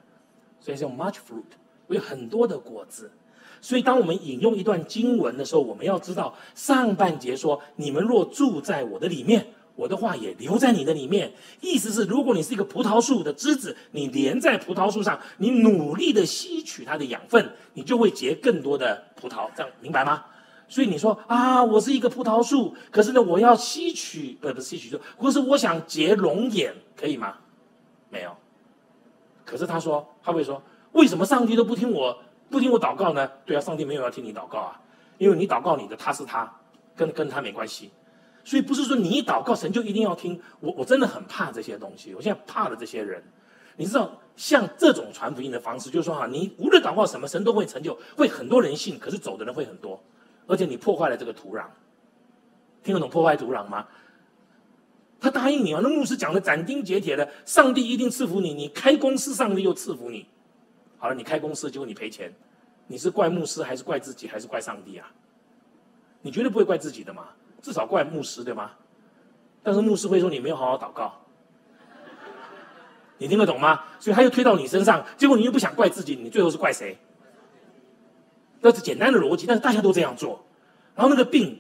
所以叫 much fruit。我有很多的果子，所以当我们引用一段经文的时候，我们要知道上半节说：“你们若住在我的里面，我的话也留在你的里面。”意思是，如果你是一个葡萄树的枝子，你连在葡萄树上，你努力的吸取它的养分，你就会结更多的葡萄。这样明白吗？所以你说啊，我是一个葡萄树，可是呢，我要吸取，不不吸取，就或是我想结龙眼，可以吗？没有，可是他说，他会说，为什么上帝都不听我，不听我祷告呢？对啊，上帝没有要听你祷告啊，因为你祷告你的，他是他，跟跟他没关系，所以不是说你一祷告神就一定要听。我我真的很怕这些东西，我现在怕了这些人。你知道，像这种传福音的方式，就是说哈，你无论祷告什么，神都会成就，会很多人信，可是走的人会很多，而且你破坏了这个土壤，听得懂破坏土壤吗？他答应你啊，那牧师讲的斩钉截铁的，上帝一定赐福你。你开公司，上帝又赐福你。好了，你开公司结果你赔钱，你是怪牧师还是怪自己还是怪上帝啊？你绝对不会怪自己的嘛，至少怪牧师对吗？但是牧师会说你没有好好祷告，你听得懂吗？所以他又推到你身上，结果你又不想怪自己，你最后是怪谁？这是简单的逻辑，但是大家都这样做。然后那个病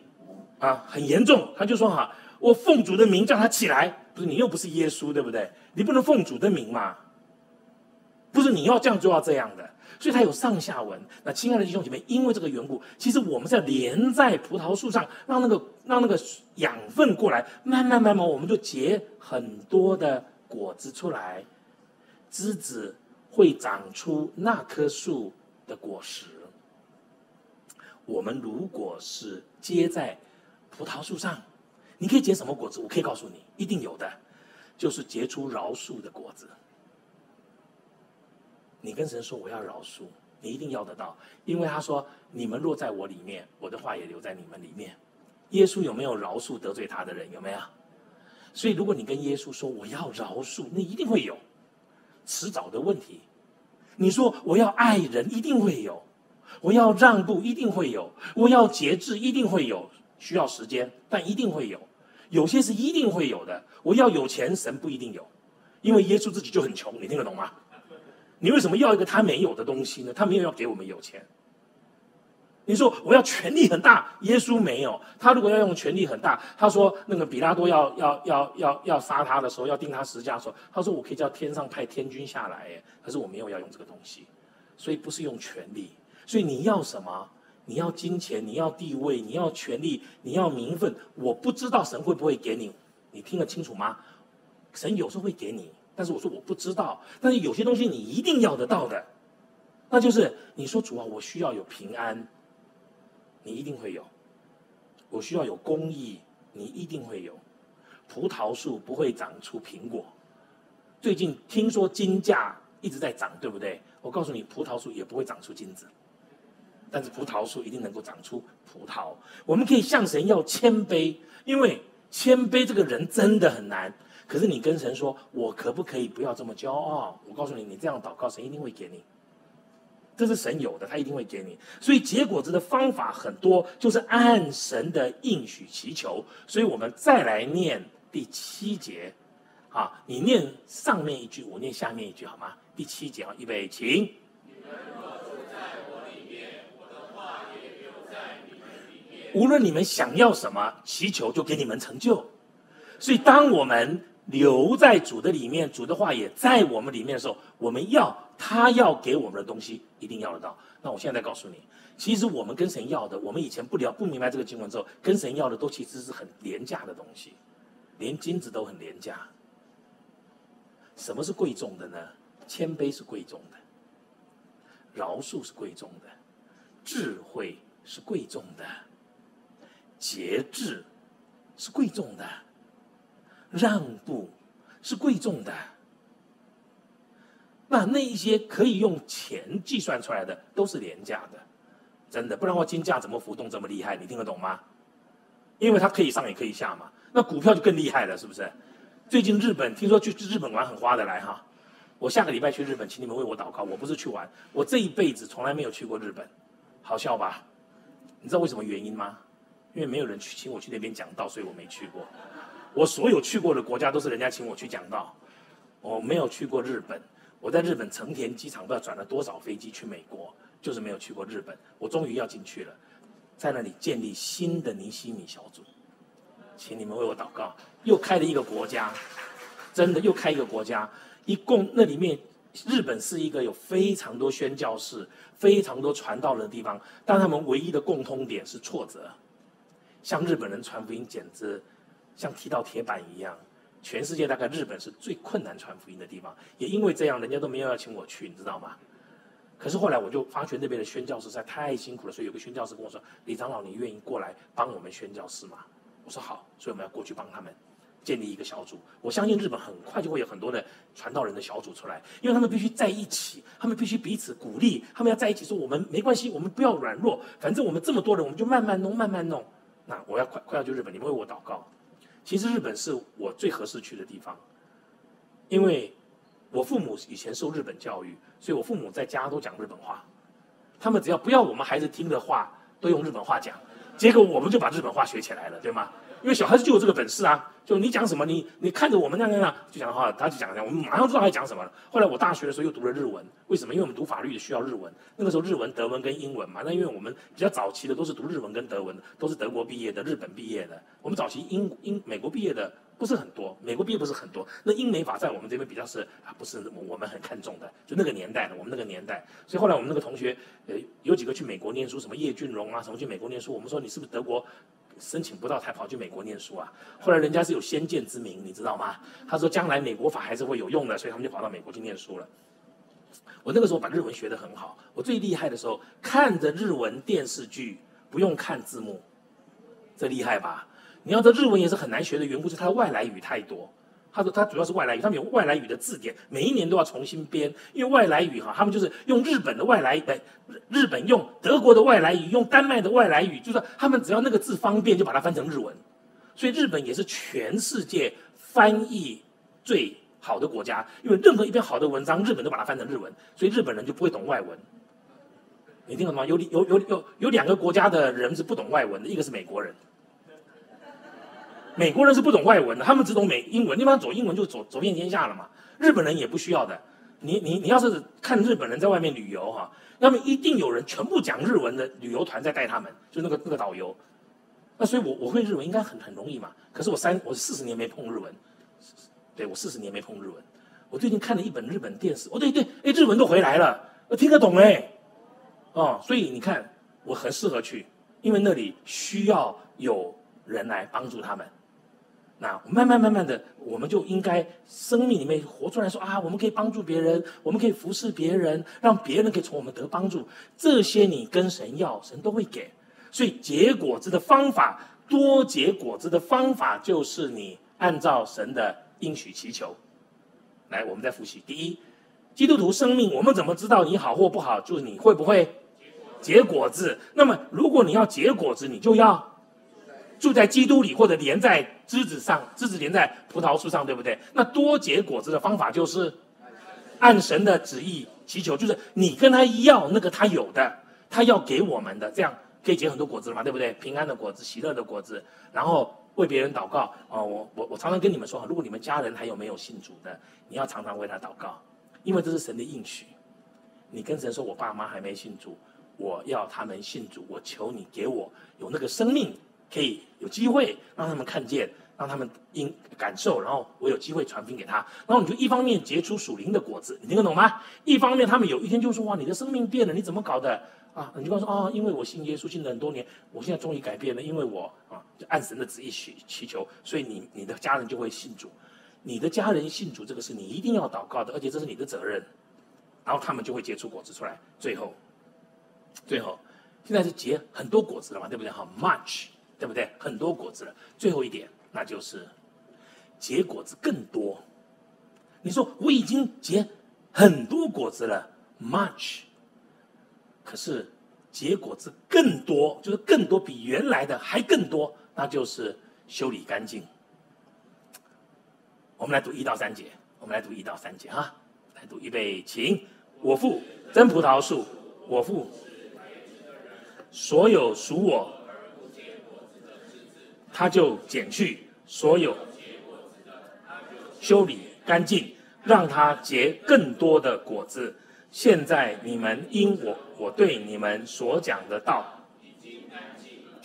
啊很严重，他就说哈。我奉主的名叫他起来，不是你又不是耶稣，对不对？你不能奉主的名嘛？不是你要这样就要这样的，所以它有上下文。那亲爱的弟兄姐妹，因为这个缘故，其实我们在连在葡萄树上，让那个让那个养分过来，慢慢慢慢，我们就结很多的果子出来，枝子会长出那棵树的果实。我们如果是结在葡萄树上。你可以结什么果子？我可以告诉你，一定有的，就是结出饶恕的果子。你跟神说我要饶恕，你一定要得到，因为他说：“你们若在我里面，我的话也留在你们里面。”耶稣有没有饶恕得罪他的人？有没有？所以，如果你跟耶稣说我要饶恕，那一定会有迟早的问题。你说我要爱人，一定会有；我要让步，一定会有；我要节制，一定会有。需要时间，但一定会有。有些是一定会有的。我要有钱，神不一定有，因为耶稣自己就很穷，你听得懂吗？你为什么要一个他没有的东西呢？他没有要给我们有钱。你说我要权力很大，耶稣没有。他如果要用权力很大，他说那个比拉多要要要要要杀他的时候，要钉他十字架的时候，他说我可以叫天上派天军下来，哎，可是我没有要用这个东西，所以不是用权力。所以你要什么？你要金钱，你要地位，你要权力，你要名分。我不知道神会不会给你，你听得清楚吗？神有时候会给你，但是我说我不知道。但是有些东西你一定要得到的，那就是你说主啊，我需要有平安。你一定会有，我需要有公益，你一定会有。葡萄树不会长出苹果，最近听说金价一直在涨，对不对？我告诉你，葡萄树也不会长出金子，但是葡萄树一定能够长出葡萄。我们可以向神要谦卑，因为谦卑这个人真的很难。可是你跟神说，我可不可以不要这么骄傲？我告诉你，你这样祷告，神一定会给你。这是神有的，他一定会给你。所以结果子的方法很多，就是按神的应许祈求。所以我们再来念第七节，啊，你念上面一句，我念下面一句，好吗？第七节啊，预备，请。无论你们想要什么，祈求就给你们成就。所以当我们留在主的里面，主的话也在我们里面的时候，我们要。他要给我们的东西一定要得到。那我现在告诉你，其实我们跟神要的，我们以前不了不明白这个经文之后，跟神要的都其实是很廉价的东西，连金子都很廉价。什么是贵重的呢？谦卑是贵重的，饶恕是贵重的，智慧是贵重的，节制是贵重的，让步是贵重的。那那一些可以用钱计算出来的都是廉价的，真的，不然的话金价怎么浮动这么厉害？你听得懂吗？因为它可以上也可以下嘛。那股票就更厉害了，是不是？最近日本听说去日本玩很划得来哈。我下个礼拜去日本，请你们为我祷告。我不是去玩，我这一辈子从来没有去过日本，好笑吧？你知道为什么原因吗？因为没有人去请我去那边讲道，所以我没去过。我所有去过的国家都是人家请我去讲道，我没有去过日本。我在日本成田机场不知道转了多少飞机去美国，就是没有去过日本。我终于要进去了，在那里建立新的尼西米小组，请你们为我祷告。又开了一个国家，真的又开一个国家。一共那里面，日本是一个有非常多宣教士、非常多传道人的地方，但他们唯一的共通点是挫折。向日本人传福音简直像提到铁板一样。全世界大概日本是最困难传福音的地方，也因为这样，人家都没有要请我去，你知道吗？可是后来我就发觉那边的宣教实在太辛苦了，所以有个宣教师跟我说：“李长老，你愿意过来帮我们宣教士吗？”我说好，所以我们要过去帮他们建立一个小组。我相信日本很快就会有很多的传道人的小组出来，因为他们必须在一起，他们必须彼此鼓励，他们要在一起说：“我们没关系，我们不要软弱，反正我们这么多人，我们就慢慢弄，慢慢弄。”那我要快快要去日本，你们为我祷告。其实日本是我最合适去的地方，因为我父母以前受日本教育，所以我父母在家都讲日本话。他们只要不要我们孩子听的话，都用日本话讲，结果我们就把日本话学起来了，对吗？因为小孩子就有这个本事啊，就你讲什么，你你看着我们那样那样就讲的话，他就讲讲，我们马上知道他讲什么了。后来我大学的时候又读了日文，为什么？因为我们读法律的需要日文，那个时候日文、德文跟英文嘛。那因为我们比较早期的都是读日文跟德文，都是德国毕业的、日本毕业的。我们早期英英美国毕业的不是很多，美国毕业不是很多。那英美法在我们这边比较是啊，不是我们很看重的，就那个年代的，我们那个年代。所以后来我们那个同学，呃，有几个去美国念书，什么叶俊荣啊，什么去美国念书。我们说你是不是德国？申请不到才跑去美国念书啊！后来人家是有先见之明，你知道吗？他说将来美国法还是会有用的，所以他们就跑到美国去念书了。我那个时候把日文学得很好，我最厉害的时候看着日文电视剧不用看字幕，这厉害吧？你要这日文也是很难学的缘故，是它的外来语太多。他说他主要是外来语，他们有外来语的字典，每一年都要重新编，因为外来语哈，他们就是用日本的外来，语，日本用德国的外来语，用丹麦的外来语，就是他们只要那个字方便，就把它翻成日文。所以日本也是全世界翻译最好的国家，因为任何一篇好的文章，日本都把它翻成日文，所以日本人就不会懂外文。你听懂吗？有有有有有两个国家的人是不懂外文的，一个是美国人。美国人是不懂外文的，他们只懂美英文，一般走英文就走走遍天下了嘛。日本人也不需要的，你你你要是看日本人在外面旅游哈，那么一定有人全部讲日文的旅游团在带他们，就那个那个导游。那所以，我我会日文应该很很容易嘛。可是我三我四十年没碰日文，对我四十年没碰日文。我最近看了一本日本电视，哦对对，哎日文都回来了，我听得懂哎。哦，所以你看我很适合去，因为那里需要有人来帮助他们。那慢慢慢慢的，我们就应该生命里面活出来说啊，我们可以帮助别人，我们可以服侍别人，让别人可以从我们得帮助。这些你跟神要，神都会给。所以结果子的方法，多结果子的方法，就是你按照神的应许祈求。来，我们再复习：第一，基督徒生命，我们怎么知道你好或不好？就是你会不会结果子？那么，如果你要结果子，你就要。住在基督里，或者连在枝子上，枝子连在葡萄树上，对不对？那多结果子的方法就是按神的旨意祈求，就是你跟他要那个他有的，他要给我们的，这样可以结很多果子了嘛，对不对？平安的果子，喜乐的果子，然后为别人祷告哦。我我我常常跟你们说，如果你们家人还有没有信主的，你要常常为他祷告，因为这是神的应许。你跟神说，我爸妈还没信主，我要他们信主，我求你给我有那个生命。可以有机会让他们看见，让他们因感受，然后我有机会传福音给他，然后你就一方面结出属灵的果子，你听得懂吗？一方面他们有一天就说哇，你的生命变了，你怎么搞的啊？你就告诉说啊，因为我信耶稣信了很多年，我现在终于改变了，因为我啊就按神的旨意祈祈求，所以你你的家人就会信主，你的家人信主这个是你一定要祷告的，而且这是你的责任，然后他们就会结出果子出来。最后，最后现在是结很多果子了嘛，对不对？好，much。对不对？很多果子了，最后一点，那就是结果子更多。你说我已经结很多果子了，much，可是结果子更多，就是更多比原来的还更多，那就是修理干净。我们来读一到三节，我们来读一到三节哈，来读预备，请我父真葡萄树，我父所有属我。他就剪去所有修理干净，让他结更多的果子。现在你们因我我对你们所讲的道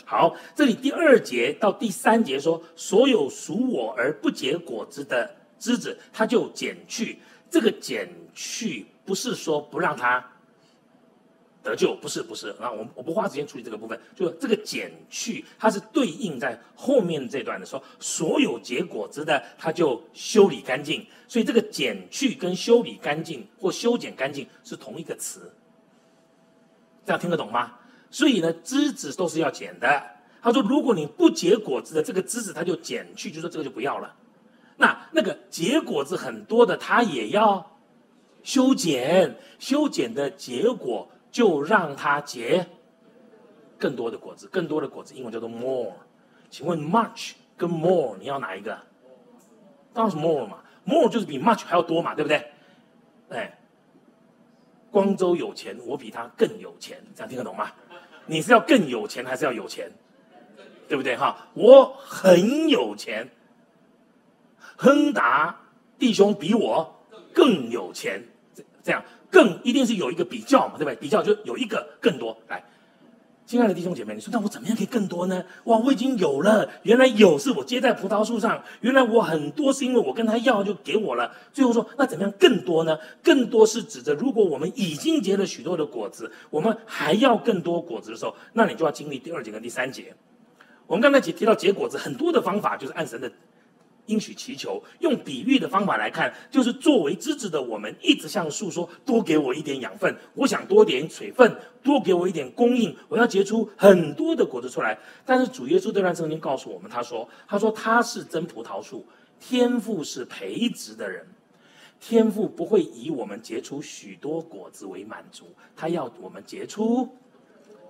好，这里第二节到第三节说，所有属我而不结果子的枝子，他就剪去。这个剪去不是说不让他。得救不是不是，啊我我不花时间处理这个部分，就这个减去，它是对应在后面这段的说，所有结果子的，它就修理干净，所以这个减去跟修理干净或修剪干净是同一个词，这样听得懂吗？所以呢，枝子都是要剪的。他说，如果你不结果子的这个枝子，它就减去，就说这个就不要了。那那个结果子很多的，它也要修剪，修剪的结果。就让它结更多的果子，更多的果子，英文叫做 more。请问 much 跟 more 你要哪一个？当然是 more 嘛，more 就是比 much 还要多嘛，对不对？哎，光州有钱，我比他更有钱，这样听得懂吗？你是要更有钱还是要有钱？对不对哈？我很有钱，亨达弟兄比我更有钱，这这样。更一定是有一个比较嘛，对不对？比较就有一个更多。来，亲爱的弟兄姐妹，你说那我怎么样可以更多呢？哇，我已经有了，原来有是我接在葡萄树上，原来我很多是因为我跟他要就给我了。最后说那怎么样更多呢？更多是指着如果我们已经结了许多的果子，我们还要更多果子的时候，那你就要经历第二节跟第三节。我们刚才提提到结果子很多的方法，就是按神的。应许祈求，用比喻的方法来看，就是作为枝子的我们，一直向树说：“多给我一点养分，我想多点水分，多给我一点供应，我要结出很多的果子出来。”但是主耶稣这段圣经告诉我们，他说：“他说他是真葡萄树，天赋是培植的人，天赋不会以我们结出许多果子为满足，他要我们结出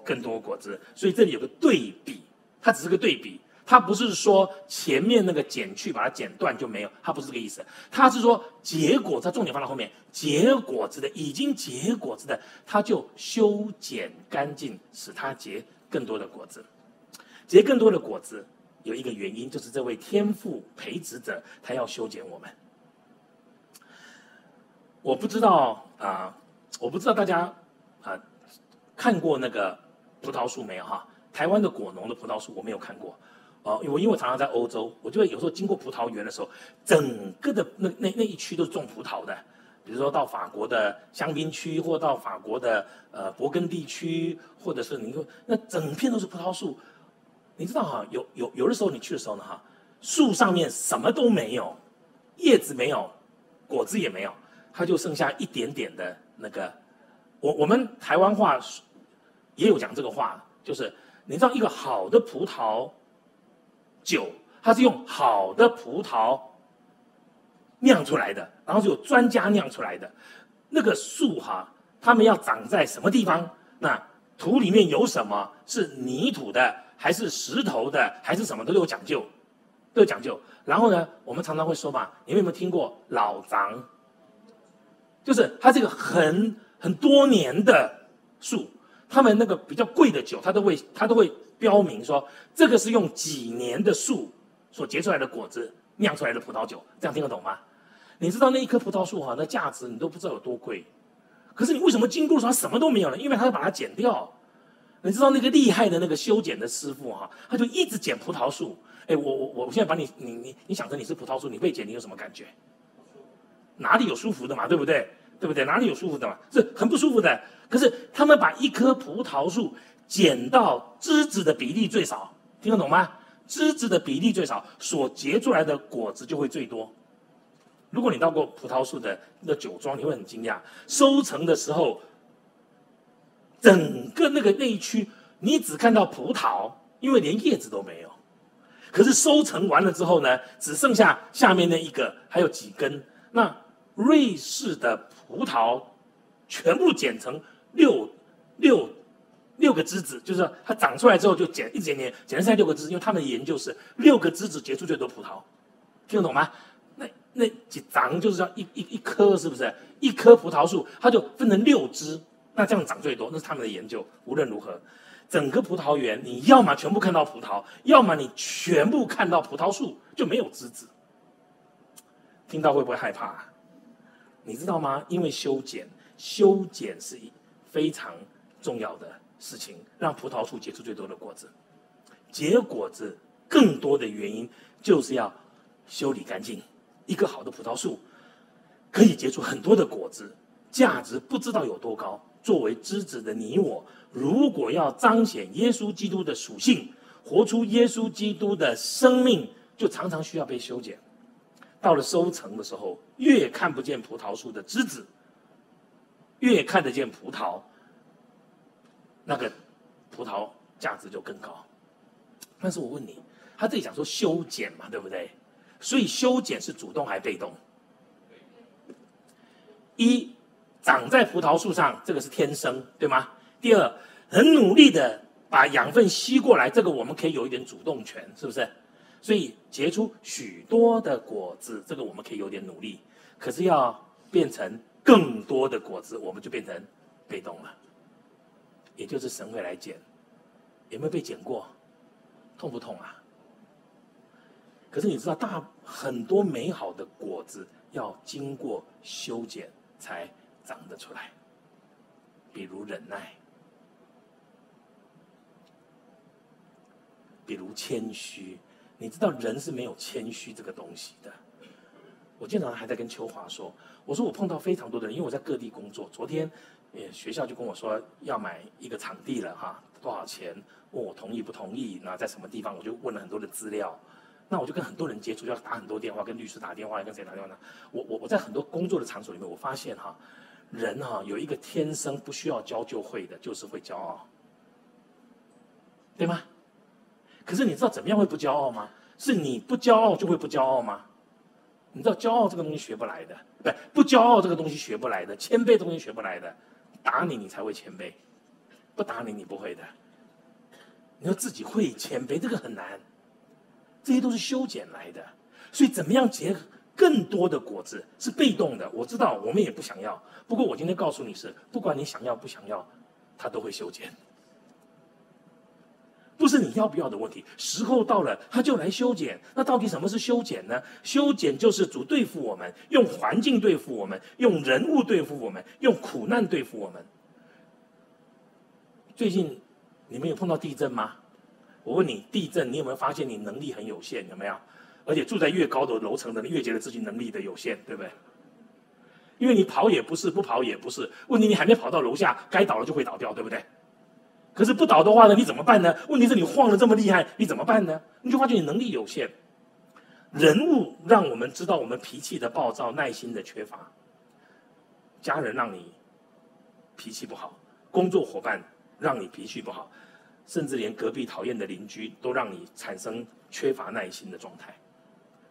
更多果子。所以这里有个对比，它只是个对比。他不是说前面那个剪去把它剪断就没有，他不是这个意思。他是说结果，他重点放在后面，结果子的已经结果子的，他就修剪干净，使它结更多的果子。结更多的果子有一个原因，就是这位天赋培植者他要修剪我们。我不知道啊，我不知道大家啊看过那个葡萄树没有哈？台湾的果农的葡萄树我没有看过。哦，我因为我常常在欧洲，我就会有时候经过葡萄园的时候，整个的那那那一区都是种葡萄的。比如说到法国的香槟区，或到法国的呃勃艮第区，或者是你说那整片都是葡萄树。你知道哈，有有有的时候你去的时候呢哈，树上面什么都没有，叶子没有，果子也没有，它就剩下一点点的那个。我我们台湾话也有讲这个话，就是你知道一个好的葡萄。酒，它是用好的葡萄酿出来的，然后是有专家酿出来的。那个树哈，它们要长在什么地方？那土里面有什么？是泥土的，还是石头的，还是什么？都有讲究，都有讲究。然后呢，我们常常会说嘛，你们有没有听过老张？就是它这个很很多年的树，他们那个比较贵的酒，他都会他都会。标明说这个是用几年的树所结出来的果子酿出来的葡萄酒，这样听得懂吗？你知道那一棵葡萄树哈，那价值你都不知道有多贵。可是你为什么经过的时候什么都没有呢？因为他要把它剪掉。你知道那个厉害的那个修剪的师傅哈，他就一直剪葡萄树。哎，我我我现在把你你你你想成你是葡萄树，你被剪你有什么感觉？哪里有舒服的嘛？对不对？对不对？哪里有舒服的嘛？是很不舒服的。可是他们把一棵葡萄树。剪到枝子的比例最少，听得懂吗？枝子的比例最少，所结出来的果子就会最多。如果你到过葡萄树的那酒庄，你会很惊讶，收成的时候，整个那个那一区，你只看到葡萄，因为连叶子都没有。可是收成完了之后呢，只剩下下面那一个，还有几根。那瑞士的葡萄全部剪成六六。六个枝子，就是它长出来之后就剪一剪剪，剪剩下六个枝，因为他们的研究是六个枝子结出最多葡萄，听得懂吗？那那几长就是叫一一一棵，是不是？一棵葡萄树，它就分成六枝，那这样长最多，那是他们的研究。无论如何，整个葡萄园，你要么全部看到葡萄，要么你全部看到葡萄树，就没有枝子。听到会不会害怕？你知道吗？因为修剪，修剪是非常重要的。事情让葡萄树结出最多的果子，结果子更多的原因就是要修理干净。一个好的葡萄树可以结出很多的果子，价值不知道有多高。作为枝子的你我，如果要彰显耶稣基督的属性，活出耶稣基督的生命，就常常需要被修剪。到了收成的时候，越看不见葡萄树的枝子，越看得见葡萄。那个葡萄价值就更高，但是我问你，他这里讲说修剪嘛，对不对？所以修剪是主动还是被动？一长在葡萄树上，这个是天生，对吗？第二，很努力的把养分吸过来，这个我们可以有一点主动权，是不是？所以结出许多的果子，这个我们可以有点努力，可是要变成更多的果子，我们就变成被动了。也就是神会来剪，有没有被剪过？痛不痛啊？可是你知道，大很多美好的果子要经过修剪才长得出来，比如忍耐，比如谦虚。你知道，人是没有谦虚这个东西的。我经常还在跟秋华说，我说我碰到非常多的人，因为我在各地工作。昨天。呃学校就跟我说要买一个场地了哈，多少钱？问我同意不同意？那在什么地方？我就问了很多的资料。那我就跟很多人接触，要打很多电话，跟律师打电话，跟谁打电话呢？我我我在很多工作的场所里面，我发现哈，人哈有一个天生不需要教就会的，就是会骄傲，对吗？可是你知道怎么样会不骄傲吗？是你不骄傲就会不骄傲吗？你知道骄傲这个东西学不来的，不不骄傲这个东西学不来的，谦卑东西学不来的，打你你才会谦卑，不打你你不会的。你要自己会谦卑，这个很难，这些都是修剪来的。所以怎么样结更多的果子是被动的，我知道我们也不想要，不过我今天告诉你是，不管你想要不想要，它都会修剪。不是你要不要的问题，时候到了，他就来修剪。那到底什么是修剪呢？修剪就是主对付我们，用环境对付我们，用人物对付我们，用苦难对付我们。最近你们有碰到地震吗？我问你，地震你有没有发现你能力很有限？有没有？而且住在越高的楼层的人越觉得自己能力的有限，对不对？因为你跑也不是，不跑也不是。问题你还没跑到楼下，该倒了就会倒掉，对不对？可是不倒的话呢，你怎么办呢？问题是你晃的这么厉害，你怎么办呢？你就发觉你能力有限。人物让我们知道我们脾气的暴躁、耐心的缺乏。家人让你脾气不好，工作伙伴让你脾气不好，甚至连隔壁讨厌的邻居都让你产生缺乏耐心的状态。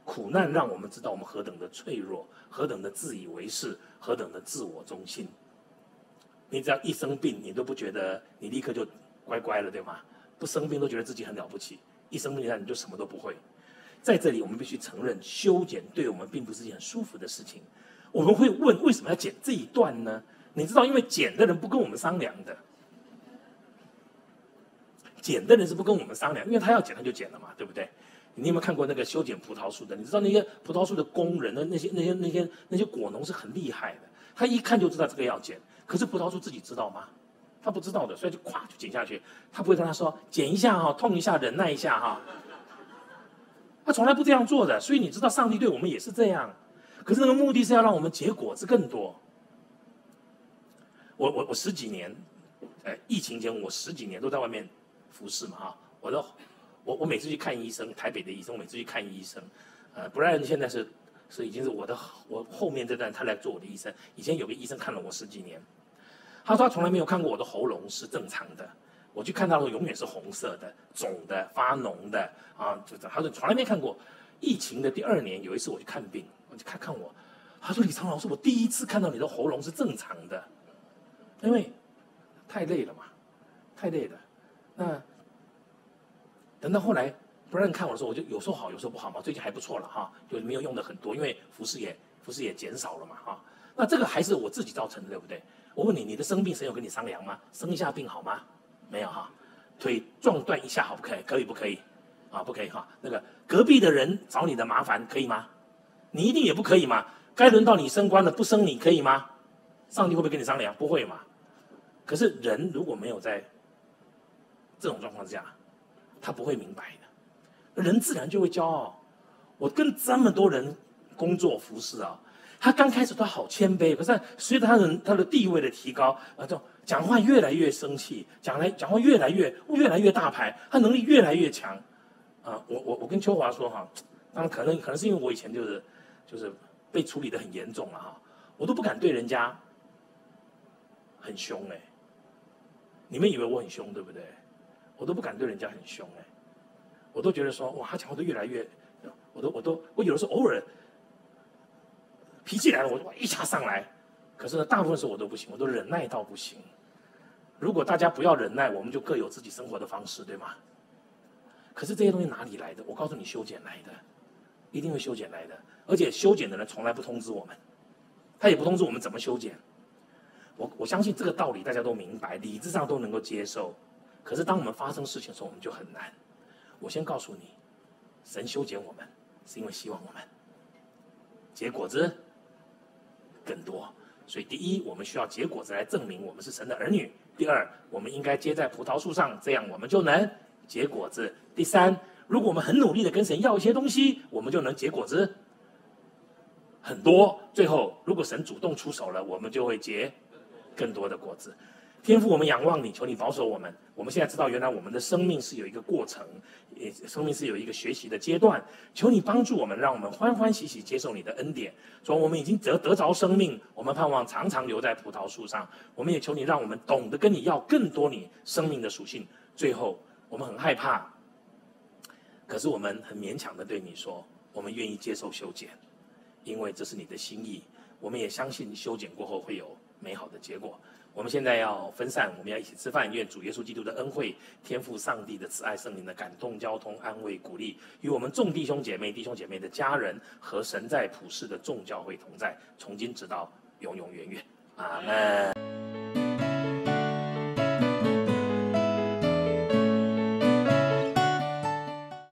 苦难让我们知道我们何等的脆弱，何等的自以为是，何等的自我中心。你只要一生病，你都不觉得你立刻就乖乖了，对吗？不生病都觉得自己很了不起，一生病了你就什么都不会。在这里，我们必须承认，修剪对我们并不是一件很舒服的事情。我们会问，为什么要剪这一段呢？你知道，因为剪的人不跟我们商量的，剪的人是不跟我们商量，因为他要剪他就剪了嘛，对不对？你有没有看过那个修剪葡萄树的？你知道那些葡萄树的工人，的那些那些那些那些果农是很厉害的，他一看就知道这个要剪。可是葡萄树自己知道吗？他不知道的，所以就咵就剪下去。他不会跟他说剪一下哈，痛一下，忍耐一下哈。他从来不这样做的，所以你知道上帝对我们也是这样。可是那个目的是要让我们结果子更多。我我我十几年，呃，疫情前我十几年都在外面服侍嘛哈。我都我我每次去看医生，台北的医生，我每次去看医生，呃，不然现在是。是已经是我的我后面这段他来做我的医生。以前有个医生看了我十几年，他说他从来没有看过我的喉咙是正常的。我去看到的时候永远是红色的、肿的、发脓的啊，就这。他说从来没看过。疫情的第二年有一次我去看病，我去看看我，他说李长老师，我第一次看到你的喉咙是正常的，因为太累了嘛，太累了。那等到后来。不然你看我的时候，我就有时候好，有时候不好嘛。最近还不错了哈，就没有用的很多，因为服饰也服饰也减少了嘛哈。那这个还是我自己造成的，对不对？我问你，你的生病谁有跟你商量吗？生一下病好吗？没有哈。腿撞断一下好不可以？可以不可以？啊，不可以哈。那个隔壁的人找你的麻烦可以吗？你一定也不可以嘛。该轮到你升官了，不升你可以吗？上帝会不会跟你商量？不会嘛。可是人如果没有在这种状况之下，他不会明白的。人自然就会骄傲。我跟这么多人工作服侍啊，他刚开始都好谦卑，可是随着他的他的地位的提高，啊，这讲话越来越生气，讲来讲话越来越越来越大牌，他能力越来越强。啊，我我我跟秋华说哈，当然可能可能是因为我以前就是就是被处理的很严重了哈，我都不敢对人家很凶哎。你们以为我很凶对不对？我都不敢对人家很凶哎。我都觉得说，哇，他讲话都越来越，我都我都我有的时候偶尔脾气来了，我就哇一下上来。可是呢，大部分时候我都不行，我都忍耐到不行。如果大家不要忍耐，我们就各有自己生活的方式，对吗？可是这些东西哪里来的？我告诉你，修剪来的，一定会修剪来的。而且修剪的人从来不通知我们，他也不通知我们怎么修剪。我我相信这个道理大家都明白，理智上都能够接受。可是当我们发生事情的时候，我们就很难。我先告诉你，神修剪我们，是因为希望我们结果子更多。所以，第一，我们需要结果子来证明我们是神的儿女；第二，我们应该结在葡萄树上，这样我们就能结果子；第三，如果我们很努力的跟神要一些东西，我们就能结果子很多。最后，如果神主动出手了，我们就会结更多的果子。天父，我们仰望你，求你保守我们。我们现在知道，原来我们的生命是有一个过程，也生命是有一个学习的阶段。求你帮助我们，让我们欢欢喜喜接受你的恩典。说我们已经得得着生命，我们盼望常常留在葡萄树上。我们也求你，让我们懂得跟你要更多你生命的属性。最后，我们很害怕，可是我们很勉强的对你说，我们愿意接受修剪，因为这是你的心意。我们也相信修剪过后会有美好的结果。我们现在要分散，我们要一起吃饭。愿主耶稣基督的恩惠、天赋上帝的慈爱、圣灵的感动、交通、安慰、鼓励，与我们众弟兄姐妹、弟兄姐妹的家人和神在普世的众教会同在，从今直到永永远远。阿门。